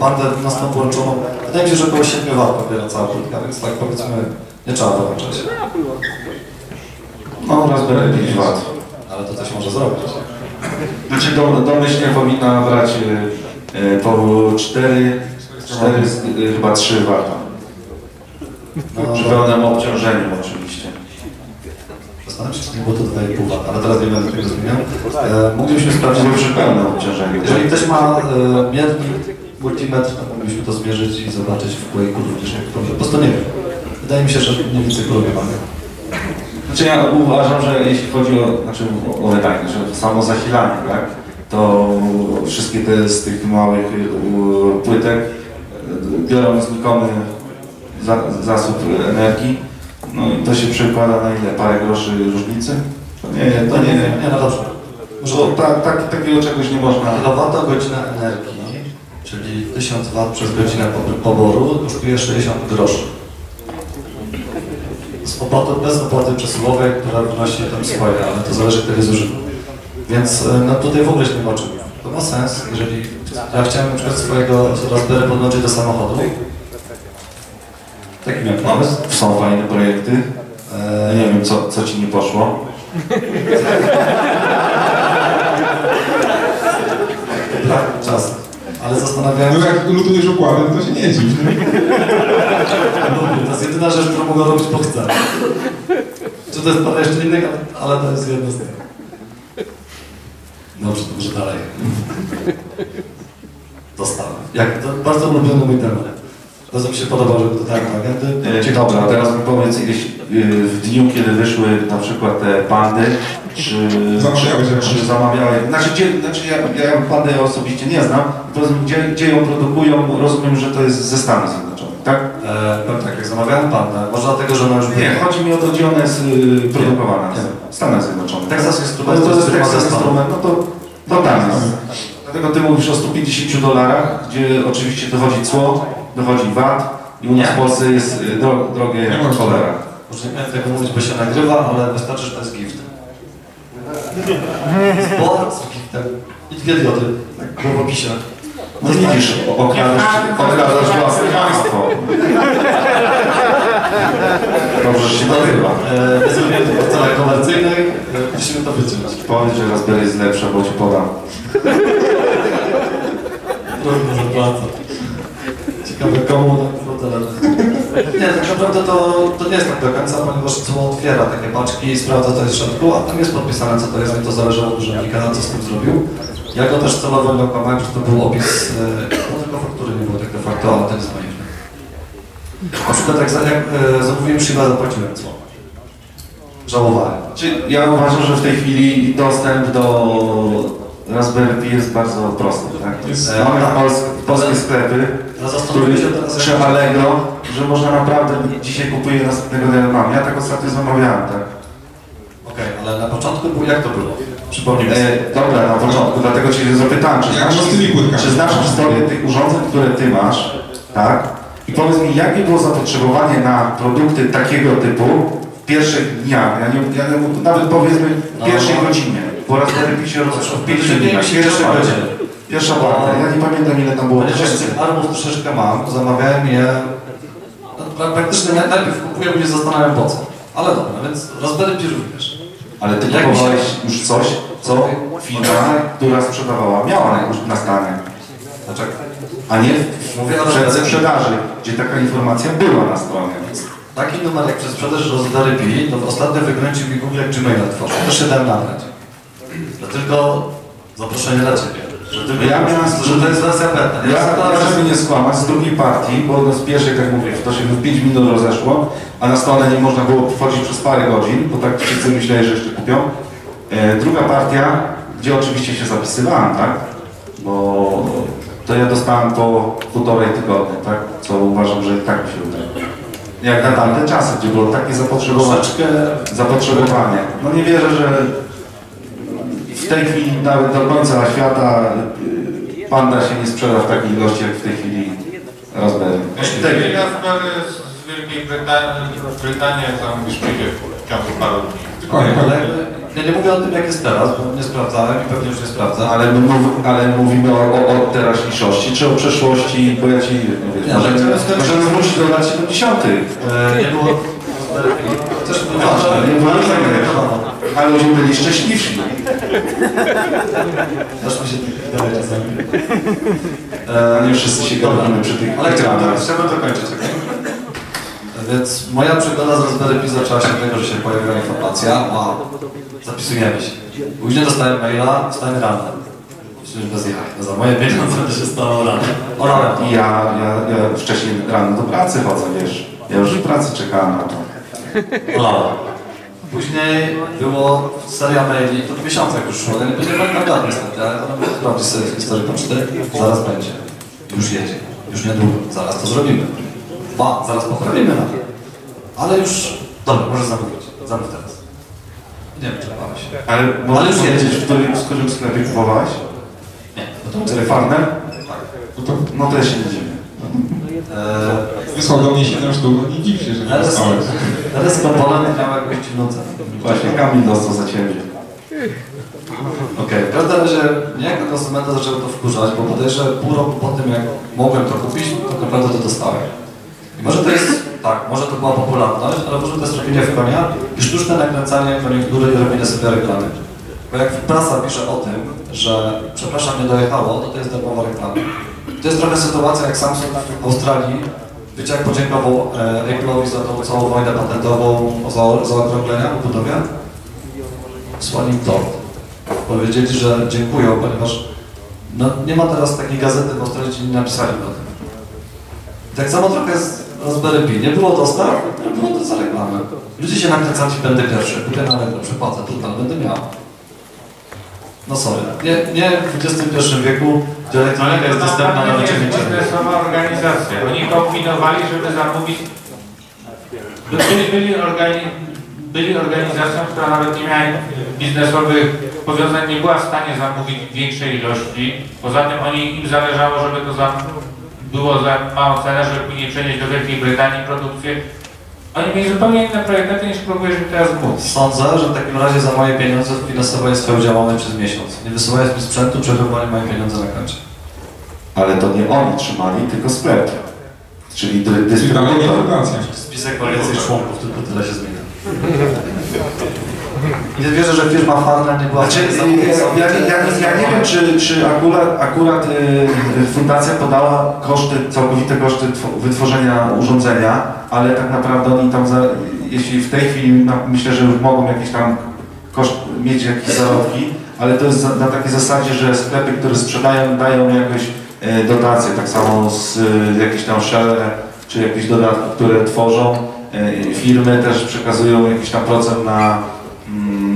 bandę na stąd połączoną. Wydaje mi się, że około 7 W pobiera cała płytka, więc tak powiedzmy nie trzeba wyłączać. No, Raspberry 5 W. Ale to coś może zrobić. Znaczy do, domyślnie powinna brać y, y, po 4, 4 y, chyba 3 W. No, Przy pełnym obciążeniu oczywiście. Zastanawiam się, czy nie było to 2,5 W, ale teraz nie będę tego zmieniał. E, moglibyśmy sprawdzić, przy pełnym obciążeniu. Jeżeli ktoś ma e, miernik, multimetr, to moglibyśmy to zmierzyć i zobaczyć w Quake'u również jak to Po prostu nie wiem. Wydaje mi się, że mniej więcej porobiewane. Znaczy ja uważam, że jeśli chodzi o, znaczy o, o wydajność, że samo zasilanie, tak, to wszystkie te z tych małych y, płytek y, biorą znikomy za, zasób energii, no i to się przekłada na ile? Parę groszy różnicy? To nie, To nie, nie, nie, no dobrze. Może to, tak, tak, takiego czegoś nie można. Kilowatogodzina energii, czyli 1000 W przez godzinę po- poboru, kosztuje 60 groszy. Z bez opłaty przesyłowej, która wnosi tam swoje, ale to zależy, kto jest używa. Więc e, no tutaj w ogóle się nie ma czym. To ma sens, jeżeli ja chciałem na przykład swojego Raspberry podłączyć do samochodu. Taki miałem pomysł. Są fajne projekty. E, Nie wiem, co, co ci nie poszło. Brak czasu. Ale zastanawiałem No się, jak lutujesz układem, to się nie dziw, nie? to jest jedyna rzecz, którą mogę robić, bo chcę. Czy to jest parę jeszcze innych, ale, to jest jedna z tych. Dobrze, to może dalej. Dostałem. Jak, to bardzo ulubiony mój temat. Bardzo mi się podoba, że dodałem do agendy. E, Dobra, teraz mi powiedz, ileś, e, w dniu, kiedy wyszły na przykład te pandy, czy, Zamawiałeś czy, czy zamawiałeś, znaczy, gdzie, znaczy ja, ja pandy osobiście nie znam, mi, gdzie, gdzie ją produkują, rozumiem, że to jest ze Stanów Zjednoczonych, tak? E, powiem tak, jak zamawiałem pandę, może dlatego, że ona już Nie, chodzi mi o to, gdzie ona jest y, produkowana. Nie. W Stanach Zjednoczonych. Texas No Instruments to to jest jest. Instrument, no to, to tam jest. Dlatego ty mówisz o 150 dolarach, gdzie oczywiście dochodzi cło, dochodzi VAT i u nas w Polsce jest y, dro, drogie Nie cholera. Może nie miałem tego mówić, bo się nagrywa, ale wystarczy, że to jest gift. Sport z giftem. I dwie diody, tak, w opisie. No widzisz, okradasz, okradasz własne państwo. Dobrze że się nagrywa. E, nie zrobiłem tego w celach komercyjnych, e, musimy to wyciąć. Powiedz, że Raspberry jest lepsza, bo ci podam. Trudno zapłacę. Ciekawe komu fotel. Nie, tak naprawdę to, to nie jest tak do końca, ponieważ co otwiera takie paczki i sprawdza co jest w środku, a tam jest podpisane co to jest, więc to zależy od urzędnika, na co z tym zrobił. Ja go też celowo nie okłamałem, że to był opis, e, no tylko faktury nie było tak de facto, ale ten jest poniżny. Na przykład jak, jak e, zamówiłem szybę, zapłaciłem co? Żałowałem. Czy ja uważam, że w tej chwili dostęp do Raspberry Pi jest bardzo prosty. Tak? Jest- Mamy w Polsce, polskie sklepy, który, czy Allegro, że można naprawdę dzisiaj kupuję następnego dnia mam. Ja tak ostatnio zamawiałem, tak? Okej, ale na początku było, jak to było? Przypomnij. E, dobra, na początku, dlatego Cię zapytałem, czy znasz, czy znasz historię tych urządzeń, które Ty masz, tak? I powiedz mi, jakie było zapotrzebowanie na produkty takiego typu w pierwszych dniach, ja nie, ja nie, nawet powiedzmy w No. pierwszej godzinie, bo Raspberry Pi się rozpoczął w pierwszych Pierwszy dniach, dzień, pierwsza pierwsze partia. godziny. Pierwsza partia, ja nie pamiętam ile tam było Ponieważ tych armów troszeczkę mam, zamawiałem je... No, pra- praktycznie naj- najpierw kupuję, bo nie zastanawiam po co. Ale dobra, więc Raspberry Pi również. Ale Ty Jak mi się- kupowałeś już coś, co firma, która sprzedawała, miała na, na stanie. Dlaczego? A nie w przed sprzedaży, gdzie taka informacja była na stronie. Taki numer jak przez sprzedaż Raspberry Pi, to w ostatnim wykręcił mi Google jak Gmaila tworzył. To się dałem nagrać. To tylko zaproszenie dla Ciebie. Ja miałem- że to jest wersja beta. nie? Ja, ja że- żeby nie skłamać, z drugiej partii, bo no z pierwszej, tak mówię, to się w 5 minut rozeszło, a na stronę nie można było wchodzić przez parę godzin, bo tak wszyscy myśleli, że jeszcze kupią. E, druga partia, gdzie oczywiście się zapisywałem, tak? Bo to ja dostałem po półtorej tygodnia, tak? Co uważam, że i tak mi się udaje. Jak na tamte czasy, gdzie było takie zapotrzebowanie. zapotrzebowanie. No nie wierzę, że tej chwili nawet do końca świata y, panda się nie sprzeda w takiej ilości jak w tej chwili Raspberry. W tej chwili Raspberry z Wielkiej Brytanii, Brytanii jak tam już przyjdzie w ciągu paru dni. Ale ja nie mówię o tym, jak jest teraz, bo nie sprawdzałem i pewnie już nie sprawdzę. Ale, my ale mówimy o, o, o teraźniejszości czy o przeszłości, bo ja ci mówię, Nie, możemy, możemy wrócić do lat 70. E, nie było. Też Ważne, nie było ale nic zakomentowano. A ludzie byli szczęśliwsi. Mi się tak wydaje czasami. A nie wszyscy się gapimy przy tych Ale chciałbym, chciałbym dokończyć. okej? Więc moja przygoda z Raspberry Pi zaczęła się od tego, że się pojawiła informacja, wow, zapisujemy się. Później dostałem maila, wstań rano. Przecież bez jaj, za moje pieniądze to się stało rano. O rano. I ja, ja, ja wcześniej rano do pracy chodzę, wiesz. Ja już w pracy czekałem na to. Później było seria maili, to w miesiącach już szło, nie będzie tak naprawdę niestety, ale to sprawdzić sobie w historii poczty, zaraz będzie. Już jedzie, już niedługo, zaraz to zrobimy. Ba, zaraz poprawimy na to. Ale już, dobra, może zamówić, zamów teraz. Nie wiem, czerpałeś. Ale Ale możesz już jedziesz. w którym, w którym sklepie kupowałeś? Nie, no to farmer? No to No to ja się nie dziwię. Eee, wysłał do mnie 7 sztuk, no nie dziw się, że nie dostałem. RS komponent miał jakąś dziwną cenę. Właśnie, Kamil dostał za ciebie. Okej, w każdym razie mnie jako konsumenta zaczęło to wkurzać, bo podejrzewam pół roku po tym, jak mogłem to kupić, to naprawdę to dostałem. I może to jest, tak, może to była popularność, ale może to jest robienie w konia i sztuczne nakręcanie koniunktury i robienie sobie reklamy. Bo jak prasa pisze o tym, że przepraszam, nie dojechało, to to jest darmowa reklama. To jest trochę sytuacja jak Samsung w Australii. Wiecie jak podziękował e, Apple'owi za tą całą wojnę patentową o za, zaokrąglenia w budowie? Wysłali im tort. Powiedzieli, że dziękują, ponieważ no, nie ma teraz takiej gazety w Australii, gdzie nie napisali o tym. Tak samo trochę z Raspberry Pi. Nie było dostaw, nie było to za reklamę. Ludzie się nakręcali, będę pierwszy, kupię na reklamę, przepłacę, trudno, będę miał. No sorry, nie, nie w XXI wieku, gdzie elektronika jest dostępna na to nie lecie jest organizacja. Oni kombinowali, żeby zamówić... Byli, byli, organi... byli organizacją, która nawet nie miała biznesowych powiązań, nie była w stanie zamówić większej ilości. Poza tym oni, im zależało, żeby to za... było za małą cenę, żeby później przenieść do Wielkiej Brytanii produkcję. Oni mieli zupełnie inne priorytety niż próbujesz mi teraz mówić. Sądzę, że w takim razie za moje pieniądze finansowali swoją działalność przez miesiąc. Nie wysyłając mi sprzętu, przerywali moje pieniądze na koncie. Ale to nie oni trzymali, tylko sklep. Czyli Czyli dystrybutor. fundacja. Spisek ma więcej członków, tylko tyle się zmienia. I nie wierzę, że firma Farner nie była Znaczy, zamówić ja, ja, ja, nie wiem, czy, czy akurat, akurat y, fundacja podała koszty, całkowite koszty tw- wytworzenia urządzenia, ale tak naprawdę oni tam, za, jeśli w tej chwili myślę, że już mogą jakieś tam koszt, mieć jakieś zarobki, ale to jest na takiej zasadzie, że sklepy, które sprzedają, dają jakieś e, dotacje, tak samo z y, jakieś tam share, czy jakieś dodatki, które tworzą. E, firmy też przekazują jakiś tam procent na,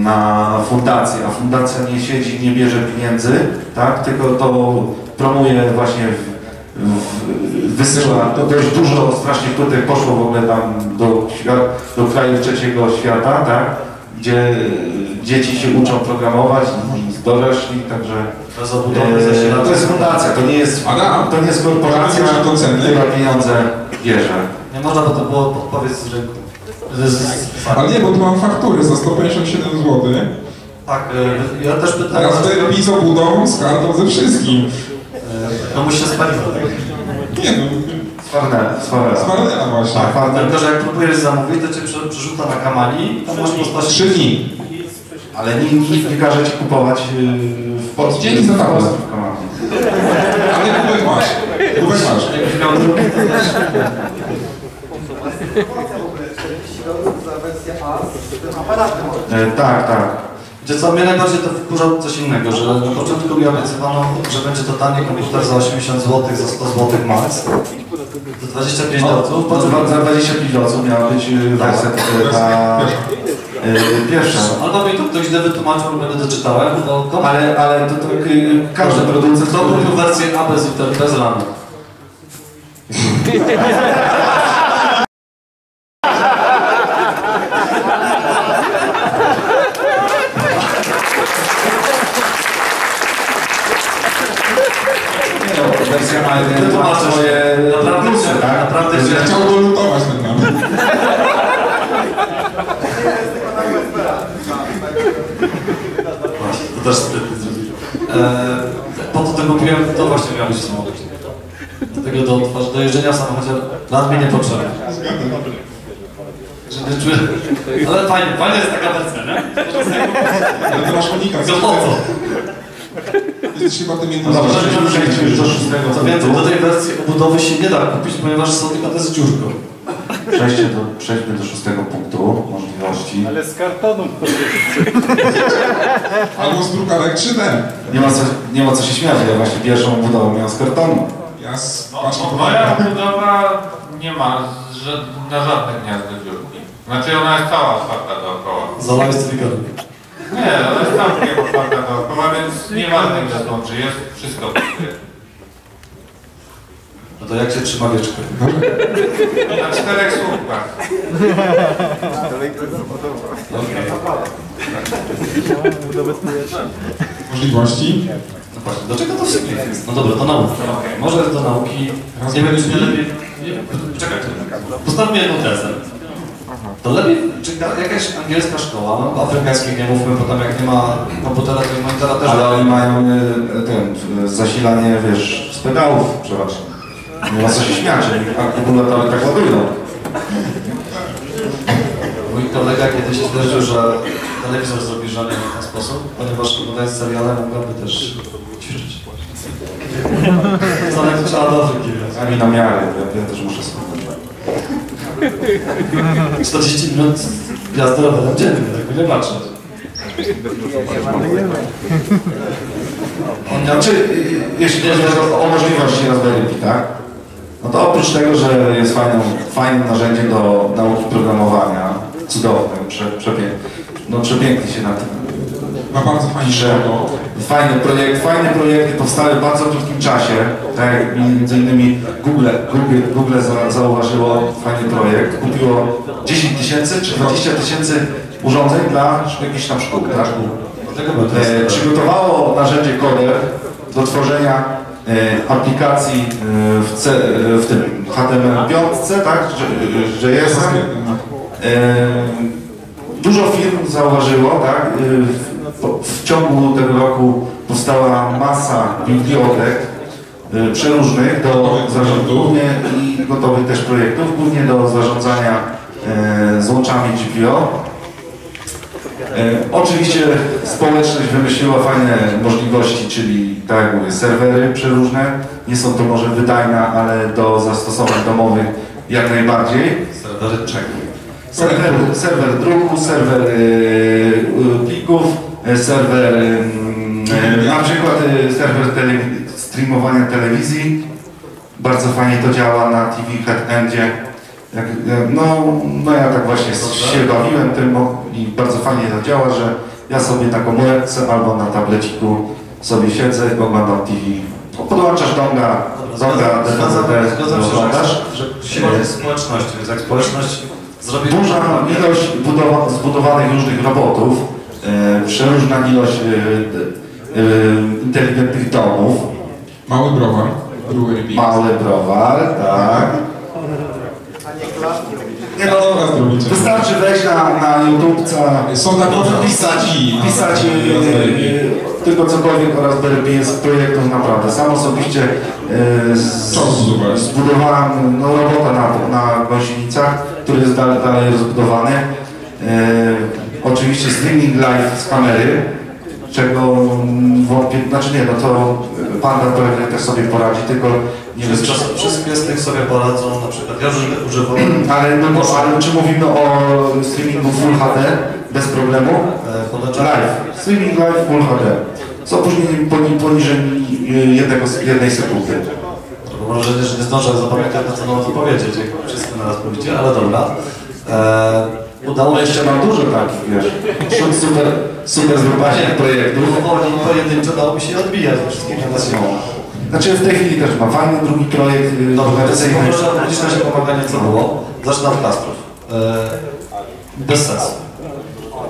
na fundację, a fundacja nie siedzi, nie bierze pieniędzy, tak, tylko to promuje właśnie, w, w, wysyła to dość dużo strasznie płytek poszło w ogóle tam do, do krajów trzeciego świata, tak, gdzie dzieci się uczą programować, dorośli, także obudowy e, to jest fundacja, to nie jest, Adam, to nie jest korporacja, to która pieniądze bierze. Nie można, bo to było podpowiedź z rynku. Z, z, z, Ale nie, bo tu mam faktury za 157 zł. tak, e, ja też pytałem, Raspberry Pi z obudową, z kartą, ze wszystkim. e, komuś się spaliło. Nie no, z Farnera właśnie. Tak, Farner. Tylko, że jak próbujesz zamówić, to cię prze- przerzuca na kamani, to możesz dostać... Trzy dni. Ale nikt, nikt nie każe ci kupować yy, w Polsce. Dzięki za taką. Ale kubek masz. Kubek masz. To też... E, tak, tak. Wiecie co, mnie najbardziej to wkurza coś innego, że na początku mi obiecywano, że będzie to tani komputer za 80 zł, za 100 zł max. Za 25 dolców, po czym za 25 dolców miała być yy, wersja yy, ta yy, pierwsza. Albo mi to ktoś źle wytłumaczył, lub będę doczytałem, bo. Ale, ale to, to yy, każdy producent to kupił wersję A bez, bez ramy. Nie no, wersja ma jedynie Wytłumaczę się. swoje Naprawdę plusy, się- tak? naprawdę się- Ja chciałbym go lutować ten nam. Właśnie, to też sprytnie zrobiłem. E, po co to kupiłem, to właśnie miał być samochód. Dlatego do, odtwarz- do jeżdżenia w samochodzie lat mi nie potrzeba. Że nie czuję... Ale fajnie, fajna jest taka wersja, nie? Ale to masz unika. To po co? Jesteś chyba tym No z dobrze, Co więcej, do tej wersji obudowy się nie da kupić, ponieważ są tylko te z dziurką. Przejdźmy do, przejdźmy do szóstego punktu możliwości. Ale z kartonu. Albo z drukarek 3D. Nie ma co, nie ma co się śmiać, ja właśnie pierwszą budowę miałem z kartonu. Ja z No, patrzę moja budowa nie ma na żadne gniazdo dziurki. Znaczy ona jest cała otwarta dookoła. Zalałeś cylikorem. Nie, ona jest całkiem otwarta dookoła, więc nie ma tego złączy, jest wszystko. No to jak się trzyma wieczko? Na czterech słupkach. Możliwości. No właśnie, do czego to wszystko jest? No dobra, do nauki. Może jest do nauki. Nie wiem, czy nie lepiej... Nie czekajcie. Postawmy jedną tezę. To lepiej, czy jakaś angielska szkoła, no, afrykańskich nie mówmy, bo tam jak nie ma komputera, to i monitora też... Ale oni mają y, ten, zasilanie, wiesz, z pedałów przeważnie. Nie ma co się śmiać, akumulatory tak ładują. Mój kolega kiedyś twierdził, że telewizor zrobi ten sposób, ponieważ oglądając seriale mogłaby też ćwiczyć. Co to trzeba dobrze kierować. A mi na miarę, ja, ja też muszę słuchać. 40 minut jazdy rowerem dziennie, tak nie patrzeć. Znaczy, jeśli chodzi o, Raspberry Pi, tak? No to oprócz tego, że jest fajną, fajnym narzędziem do nauki programowania, cudownym, prze, przepięknie, no przepięknie się na tym Ma bardzo fajnie logo. Fajny projekt, fajne projekty powstały w bardzo krótkim czasie. Tak jak między innymi Google, Google, Google za, zauważyło fajny projekt. Kupiło 10 tysięcy czy 20 tysięcy urządzeń dla jakichś tam szkół. Tak? E, przygotowało narzędzie Coder do tworzenia e, aplikacji e, w, C, e, w tym HTML5, tak? Że, że jest. E, Dużo firm zauważyło, tak? W, ciągu tego roku powstała masa bibliotek e, przeróżnych do zarządzania, głównie i gotowych też projektów, głównie do zarządzania e, złączami GPO. E, oczywiście społeczność wymyśliła fajne możliwości, czyli tak jak mówię, serwery przeróżne. Nie są to może wydajne, ale do zastosowań domowych jak najbardziej. Serwery czego? Serwer, serwer druku, serwer y, y, plików, y, serwer, y, na przykład serwer tele, streamowania telewizji. Bardzo fajnie to działa na TV Headendzie. No, no ja tak właśnie się bawiłem tym i bardzo fajnie to działa, że ja sobie na komórce albo na tableciku sobie siedzę i oglądam TV. No, Podłączasz donga, donga DVD, zgadzam się, oglądasz. że, że siła jest społeczności, więc jak społeczność zrobi... Duża ilość budowa, zbudowanych różnych robotów, e, przeróżna ilość e, e, inteligentnych domów, Mały browar. Mały browar, tak. Nie no, wystarczy wejść na, na YouTubeca, Są darmowe pisać, pliki. pisać e, e, tylko cokolwiek o Raspberry Pi jest projektów naprawdę. Sam osobiście e, z, zbudowałem no, robota na, na gąsienicach, który jest dalej, dalej rozbudowany. E, oczywiście streaming live z kamery, czego wątpię, znaczy nie, no to Panda pewnie też sobie poradzi, tylko nie wiem, Wszystko, wszystkie z tych sobie poradzą, na przykład ja już używałem ale, no, bo, ale czy mówimy o streamingu Full HD bez problemu? e, Live. Streaming live Full HD. Z opóźnieniem poni- poniżej jednego, jednej sekundy. Bo może, że nie zdążę zapamiętać na co mam powiedzieć, jak wszyscy na raz mówicie, ale dobra. E, udało mi się... Jeszcze mam dużo takich, wiesz, szut super, super zgrubaśnych projektów. Powoli, pojedynczo udało mi się odbijać ze wszystkich relacjach. Znaczy w tej chwili też mam fajny drugi projekt y, komercyjny. może odliczmy się pomaganie co było. Zacznę od plastrów. E, bez sensu.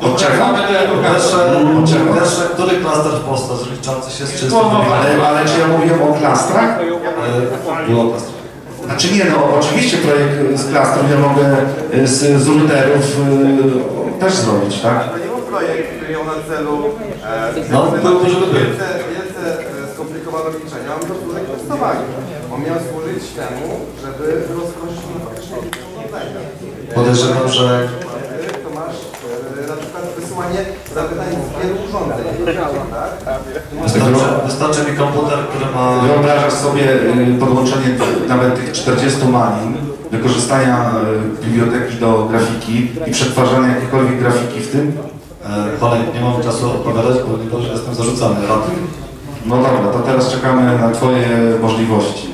Od czego? Od pierwsze, który plaster w Polsce liczący się z czystym Ale, ale czy ja mówiłem o klastrach? e, Było plaster. Znaczy nie, no oczywiście projekt z klastrów ja mogę y, z, z routerów y, też zrobić, tak? To nie był projekt, który miał na celu e, No, był duży wybieg. wielce, wielce e, skomplikowane obliczenia, on miał służyć testowaniu. On miał służyć temu, żeby rozkoszyć faktycznie. Podejrzewam, że To masz e, na wysyłanie zapytań z wielu urządzeń, tak? wystarczy, wystarczy mi komputer, który ma... Wyobrażasz sobie y, podłączenie nawet tych 40 malin, wykorzystania y, biblioteki do grafiki i przetwarzania jakiejkolwiek grafiki w tym? E, Kolej, nie mam czasu odpowiadać, ponieważ jestem zarzucany radnym. No dobra, to teraz czekamy na Twoje możliwości.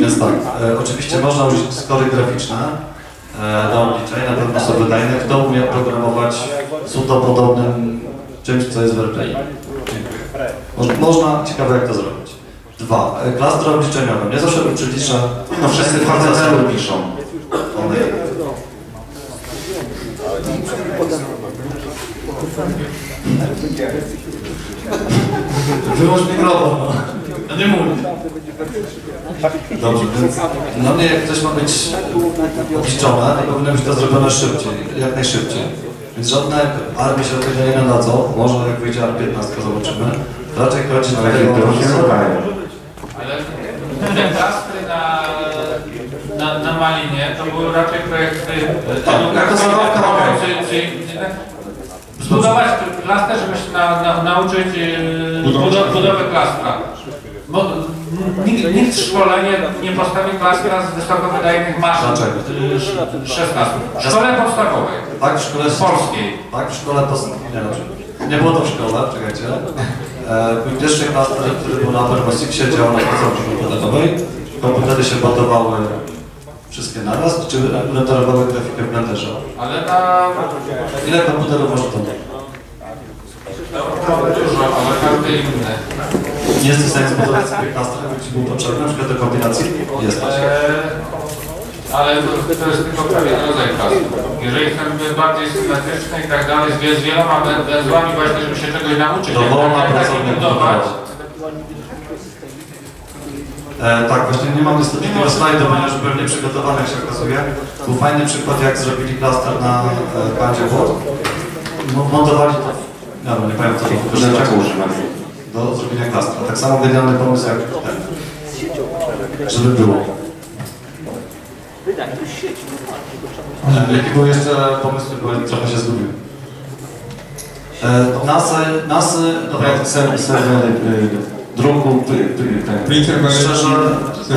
Więc tak, e, oczywiście można użyć skory graficzne e, do obliczeń, na pewno są wydajne. Kto umie programować podobnym czymś, co jest w AirPlay? Mo- Można, ciekawe jak to zrobić. Dwa, e, klastry obliczeniowe. Mnie zawsze uczyliście... No wszyscy w HTML piszą. One, Wyłącz mikrofon. No nie mówię. Dobrze, więc no nie, jak coś ma być obliczone, to powinno być to zrobione szybciej, jak najszybciej. Więc żadne armie się tego nie nadadzą, może jak wyjdzie R15 zobaczymy. Raczej chodzi się nadaje. Ale te na na, na Malinie, to były raczej Tak, na czy, czy, zbudować klaster, żeby się na, na, nauczyć budo- budowę klastra. Bo nikt, nikt w szkole nie, nie postawi klastra z wysokowydajnych maszyn Dlaczego? e, 16. W szkole podstawowej. Tak, w szkole Polskiej. Tak, w szkole to... Nie, nie było to w szkole, czekajcie. Był pierwszy klaster, który był na Permosik, siedział na platformie komputerowej. Komputery się badowały wszystkie naraz, czy renderowały grafikę w Blenderze. Ale na... Ile komputerów może to mieć? Dużo, ale każdy inny. Nie jesteś w stanie zbudować sobie klaster, jakby Ci był potrzebny, na przykład do kombinacji? Jesteś. Eee, ale to, to jest tylko pewien rodzaj klasu. Jeżeli chcemy być bardziej symetryczny i tak dalej, z, wie- z wieloma wę- węzłami właśnie, żeby się czegoś nauczyć, Dowolna takie pracownia budować, E, tak, właśnie nie mam niestety tego slajdu, ponieważ byłem nieprzygotowany, jak się okazuje. Był fajny przykład, jak zrobili klaster na e, bandzie Word. Mo- Montowali to, nie wiem, nie pamiętam co to czego używali? Do zrobienia klastra. Tak samo genialny pomysł jak ten. Żeby było. E, Jaki był jeszcze pomysł, bo trochę się zgubił. E, nasy, nasy, dobra, Jak ser- serwery y, druku. Printer szczerze,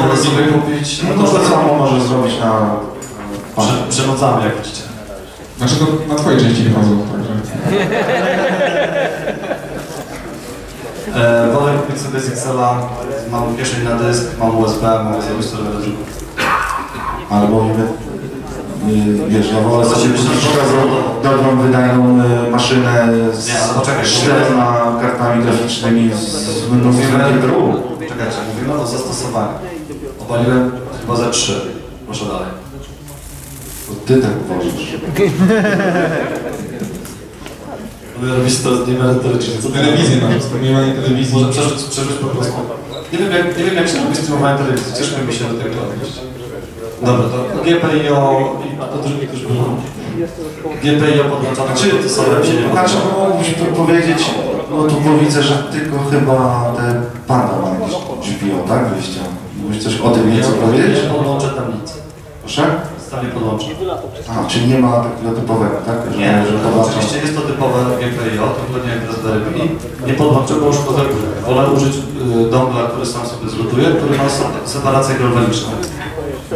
mogę sobie kupić, No to to samo możesz zrobić na... Prze- Przenudzamy, jak widzicie. Znaczy to na twojej części nie chodzą, także... E, wolę kupić sobie z Excela, mam kieszeń na dysk, mam USB, mogę zrobić sobie do druku. Albo y, wiesz, ja wolę sobie kupić dobrą, dobrą, wydajną y, maszynę z czterema kartami graficznymi z mnóstwem dru. Czekajcie, mówimy o zastosowaniu. Opaliłem chyba ze trzy. Proszę dalej. To Ty tak uważasz. Mogę robić to niemerytorycznie. Co to Telewizję na streamowanie telewizji. Może przerzuć, przerzuć po prostu. Nie wiem, jak, nie wiem jak się robi streamowanie telewizji. Ciężko mi się do tego odnieść. Dobra, to GPIO i to też było. GPIO podłączone Czy, z procesorem się nie znaczy, podoba. mógłbyś po- powiedzieć, no tu bo widzę, że tylko chyba te panda ma jakieś GPO, tak? Wyjścia. Mógłbyś coś o tym nieco powiedzieć? Nie podłączę tam nic. Proszę? Tam nie podłączę. A, czyli nie ma takiego typowego, tak? Że, Nie, że to oczywiście jest to typowe GPIO, tylko nie jak Raspberry Pi. Nie podłączę, bo uszkodzę górę. Wolę użyć y, dongla, który sam sobie zlutuję, który ma se- separację galwaniczną.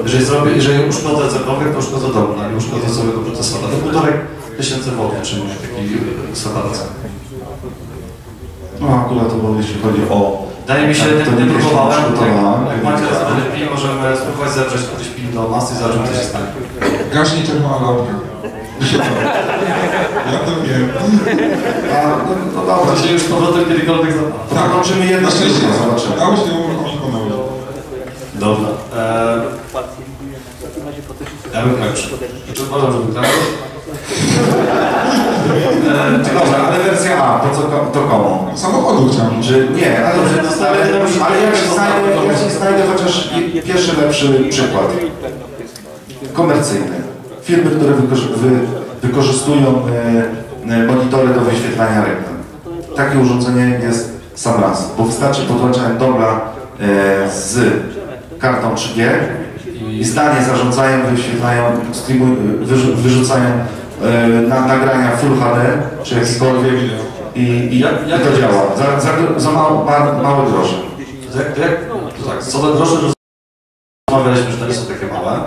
Jeżeli, zrobię, jeżeli uszkodzę cokolwiek, to uszkodzę dongla, nie uszkodzę całego procesora. Do półtorej tysięcy W przyjmuje taki y, separacja. No akurat to było, jeśli chodzi o... Wydaje mi się, Tak, nie, to nie nie próbowałem. Jak, jak macie Raspberry Pi, możemy spróbować zebrać kiedyś pin do masy i zobaczymy, co się stanie. Gaśnie czerwona lampka. Ja to wiem. A, no, no dobra, To się już powrotem kiedykolwiek zapala. tak, kończymy jedno Na szczęście zobaczymy. dało się uruchomić ponownie. Dobra. Eee, ja bym kończył. Czy uważam, że bym Eee, Dobra, ale wersja A, to co to komu? Samochodu chciałem. Że nie, ale, ale, ale jak się znajdę, jak się znajdę chociaż pierwszy lepszy przykład. Komercyjny. Firmy, które wykorzy- wy, wykorzystują e, e, monitory do wyświetlania reklam. Takie urządzenie jest sam raz, bo wystarczy podłączanie dongla e, z kartą 3G i zdanie zarządzają, wyświetlają, streamuj, wyrzucają e, na nagrania Full HD czy jakikolwiek i, i, Jak- i to działa. Za, za, za mało, ma, małe grosze. To jak, to jak, to tak, co do groszy, rozmawialiśmy, że to nie są takie małe.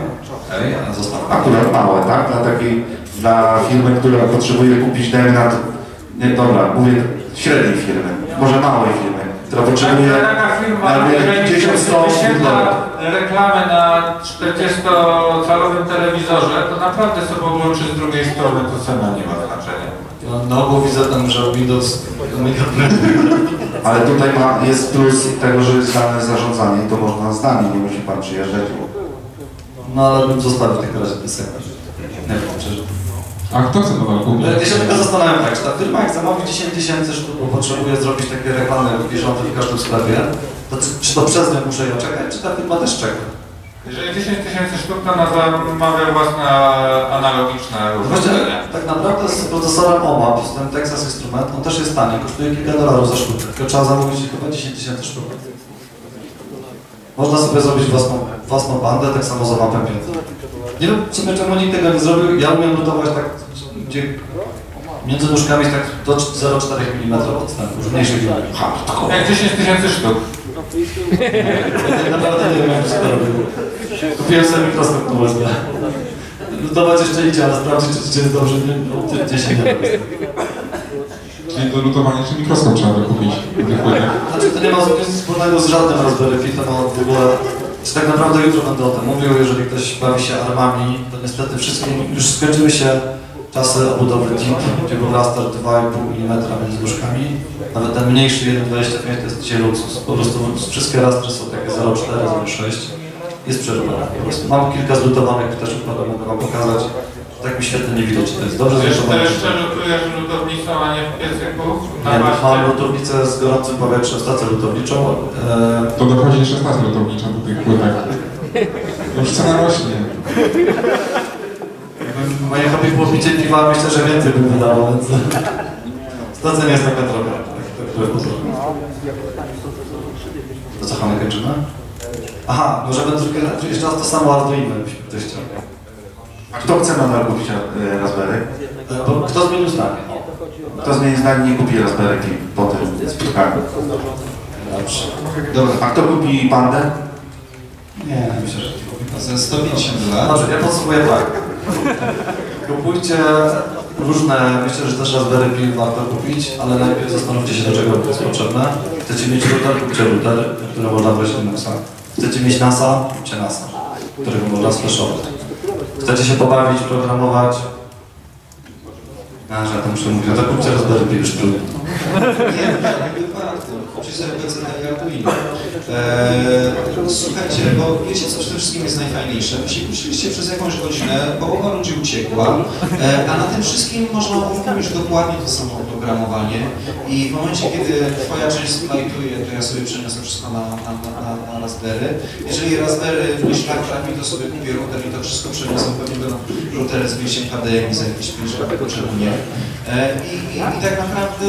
Ale zostawmy. Akurat małe, tak? Dla takiej, dla firmy, która potrzebuje kupić dajmy na to, nie, dobra, mówię średniej firmy, może małej firmy, która potrzebuje Jak taka firma, na jeżeli 50 100 wyświetla reklamę na 40-calowym telewizorze, to naprawdę sobie odłączy z drugiej strony, to cena nie ma znaczenia. No, no bo widzę tam, że Windows Ale tutaj ma, jest plus tego, że jest zdalne zarządzanie i to można zdalnie, nie musi Pan przyjeżdżać. No ale bym zostawił tylko razie ten sekund. Nie wiem, czy... A kto chce nadal kupić? Ja się tylko zastanawiam tak, czy ta firma jak zamówi 10 tysięcy sztuk, bo potrzebuje zrobić takie reklamy wiszące w każdym sklepie, to czy, czy to przez nią muszę ją czekać, czy ta firma też czeka? Jeżeli 10 tysięcy sztuk, to na zamawia własne analogiczne Właśnie urządzenia. tak naprawdę z procesorem OMAP, z tym Texas Instrument, on też jest tani, kosztuje kilka dolarów za sztukę, tylko trzeba zamówić chyba 10 tysięcy sztuk. Można sobie zrobić własną, własną bandę, tak samo za mapę piętna. Nie wiem w sumie czemu nikt tego nie zrobił, ja umiem lutować tak, gdzie między nóżkami tak do 0,4 mm odstępu, już mniejszych to Jak 10 tysięcy sztuk. tak naprawdę nie wiem jak się to robił. Kupiłem sobie mikroskop na USB. Lutować jeszcze idzie, ale sprawdzić czy, czy jest dobrze, nie, no, ty- gdzieś nie da. Czyli do lutowania jeszcze mikroskop trzeba kupić. Znaczy to nie ma nic wspólnego z żadnym Raspberry Pi, to w ogóle... Czy tak naprawdę jutro będę o tym mówił, jeżeli ktoś bawi się armami, to niestety wszystkie, już skończyły się czasy obudowy DIP, gdzie był raster 2,5 mm między nóżkami. Nawet ten mniejszy 1,25 to jest dzisiaj luksus. Po prostu wszystkie rastry są takie 0,4, 0,6. Jest przerobione po prostu. Mam kilka zlutowanych też mogę wam pokazać. Tak mi świetnie nie widać, czy to jest dobrze Jeszcze, zlutowane. jeszcze lutujesz lutownicą, a nie w piecyku? Nie, no, mam lutownicę z gorącym powietrzem, stację lutowniczą. E, To dochodzi jeszcze stacja lotownicza do tych płytek. Już cena rośnie. Jakbym Moje hobby było picie piwa, myślę, że więcej bym wydawał, więc stacja nie jest taka droga. To co, Hany, kończymy? Aha, może będę tylko jeszcze raz to samo Arduino, jakbyś ktoś chciał. A kto chce nadal kupić e, Raspberry? Kto zmienił zdanie? Kto zmieni zdanie, nie kupi Raspberry Pi po tym piłkami. Dobrze. Dobra, a kto kupi bandę? Nie, myślę, że nie kupi Za 150 lat. Dobrze, ja podsumuję tak. Kupujcie różne, myślę, że też Raspberry Pi warto kupić, ale najpierw zastanówcie się, do czego to jest potrzebne. Chcecie mieć router, kupcie router, który można wejść Linuxa. Chcecie mieć NASA, kupcie NASA, którego można sflashować. Chcecie się pobawić, programować. A, że ja to muszę mówić, no to kupcie Raspberry Pi już trudno. Nie, nie warto. Kupcie sobie PC na Arduino. Eee, słuchajcie, bo wiecie co w tym wszystkim jest najfajniejsze? Wy się kłóciliście przez jakąś godzinę, połowa ludzi uciekła, e, a na tym wszystkim można uruchomić dokładnie to samo oprogramowanie i w momencie, kiedy twoja część splajtuje, to ja sobie przeniosę wszystko na, na, na, na, Raspberry. Jeżeli Raspberry myśli tak, tak, to sobie kupię router i to wszystko przeniosę, pewnie będą routery z wyjściem HDMI za jakieś 5 lat, czemu nie. E, I, i, I tak naprawdę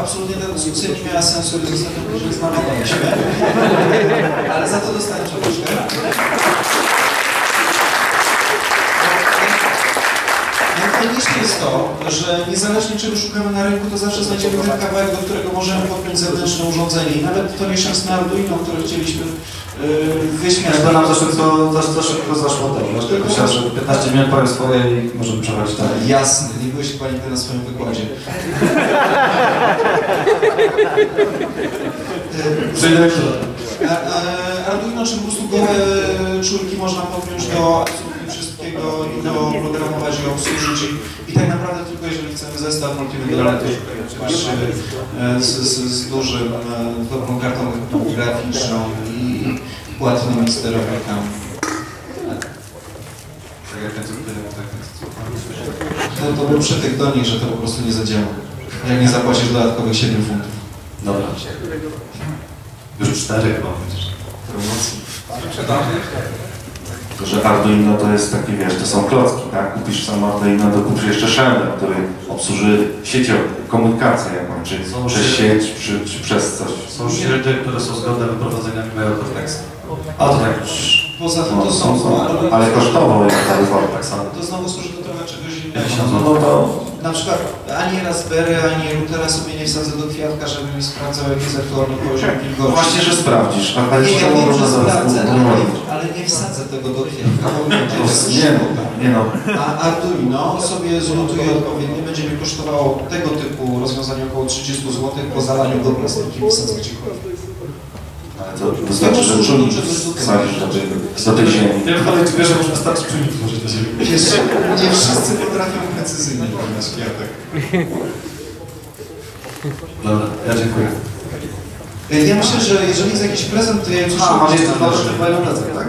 absolutnie ta dyskusja nie miała sensu, zostałem później zmarnowaliśmy. Ale za to dostałem przepraszam. Najfajniejsze jest to, że niezależnie czego szukamy na rynku, to zawsze znajdziemy ten kawałek, do którego możemy podpiąć zewnętrzne urządzenie. I nawet to nieszczęsne Arduino, które chcieliśmy yy, wyśmiać. To nam za szybko, za, za szybko zaszło też. Tylko myślę, że 15 minut powiem swoje i możemy przechodzić dalej. Jasne, nie byłeś chyba nigdy na swoim wykładzie. Przejdę Arduino, czy po prostu gołe czujki można podpiąć do absolutnie wszystkiego i doprogramować i obsłużyć i, i tak naprawdę tylko jeżeli chcemy zestaw multimedialny, to oczywiście e, z, z, z dużym, e, dobrą kartą graficzną i płatnymi sterownikami. Tak jak tak To, to był przytyk do nich, że to po prostu nie zadziała. Jak nie zapłacisz dodatkowych 7 funtów. Dobra. Już cztery chyba będziesz. Promocji. Że Arduino to jest takie, wiesz, to są klocki, tak? Kupisz sam Arduino, to kupisz jeszcze szeldę, który obsłuży siecią, komunikację jakąś, czy Są przez sieć, czy, czy przez coś. Są szyldy, które są zgodne wyprowadzeniami mojego Cortexa. A to tak już... Poza tym No, to są, są, są, ale, ale kosztowo jest. Tak samo. to znowu służy do trochę czegoś innego. 50 No zł. to Na przykład ani Raspberry, ani routera sobie nie wsadzę do kwiatka, żeby mi sprawdzał jaki jest aktualny poziom wilgoci. właśnie, że sprawdzisz, a ale Nie, ja wiem, że sprawdzę, ale nie, ale nie wsadzę tego do kwiatka, bo będzie Nie no, nie no. A Arduino sobie zlutuje odpowiednio, będzie mi kosztowało tego typu rozwiązanie około 30 zł po zalaniu go plastikiem i wsadzę gdziekolwiek. To wystarczy, że czujnik wsadzisz do tej, do tej ziemi. Nie wiem, ale wiesz, że wystarczy czujnik włożyć do. Wiesz, nie wszyscy potrafią precyzyjnie wyglądać kwiatek. Dobra, ja dziękuję. Ja myślę, że jeżeli jest jakiś prezent, to ja już A, masz jeszcze dwa rzeczy fajną plecak, tak?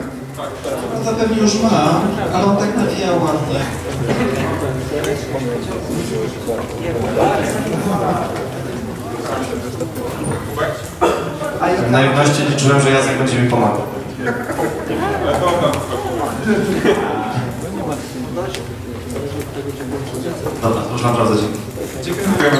No to pewnie już ma, ale on tak nawija ładnie. W naiwności liczyłem, że Jacek będzie mi pomagał. Dobra, to już naprawdę. Dziękuję.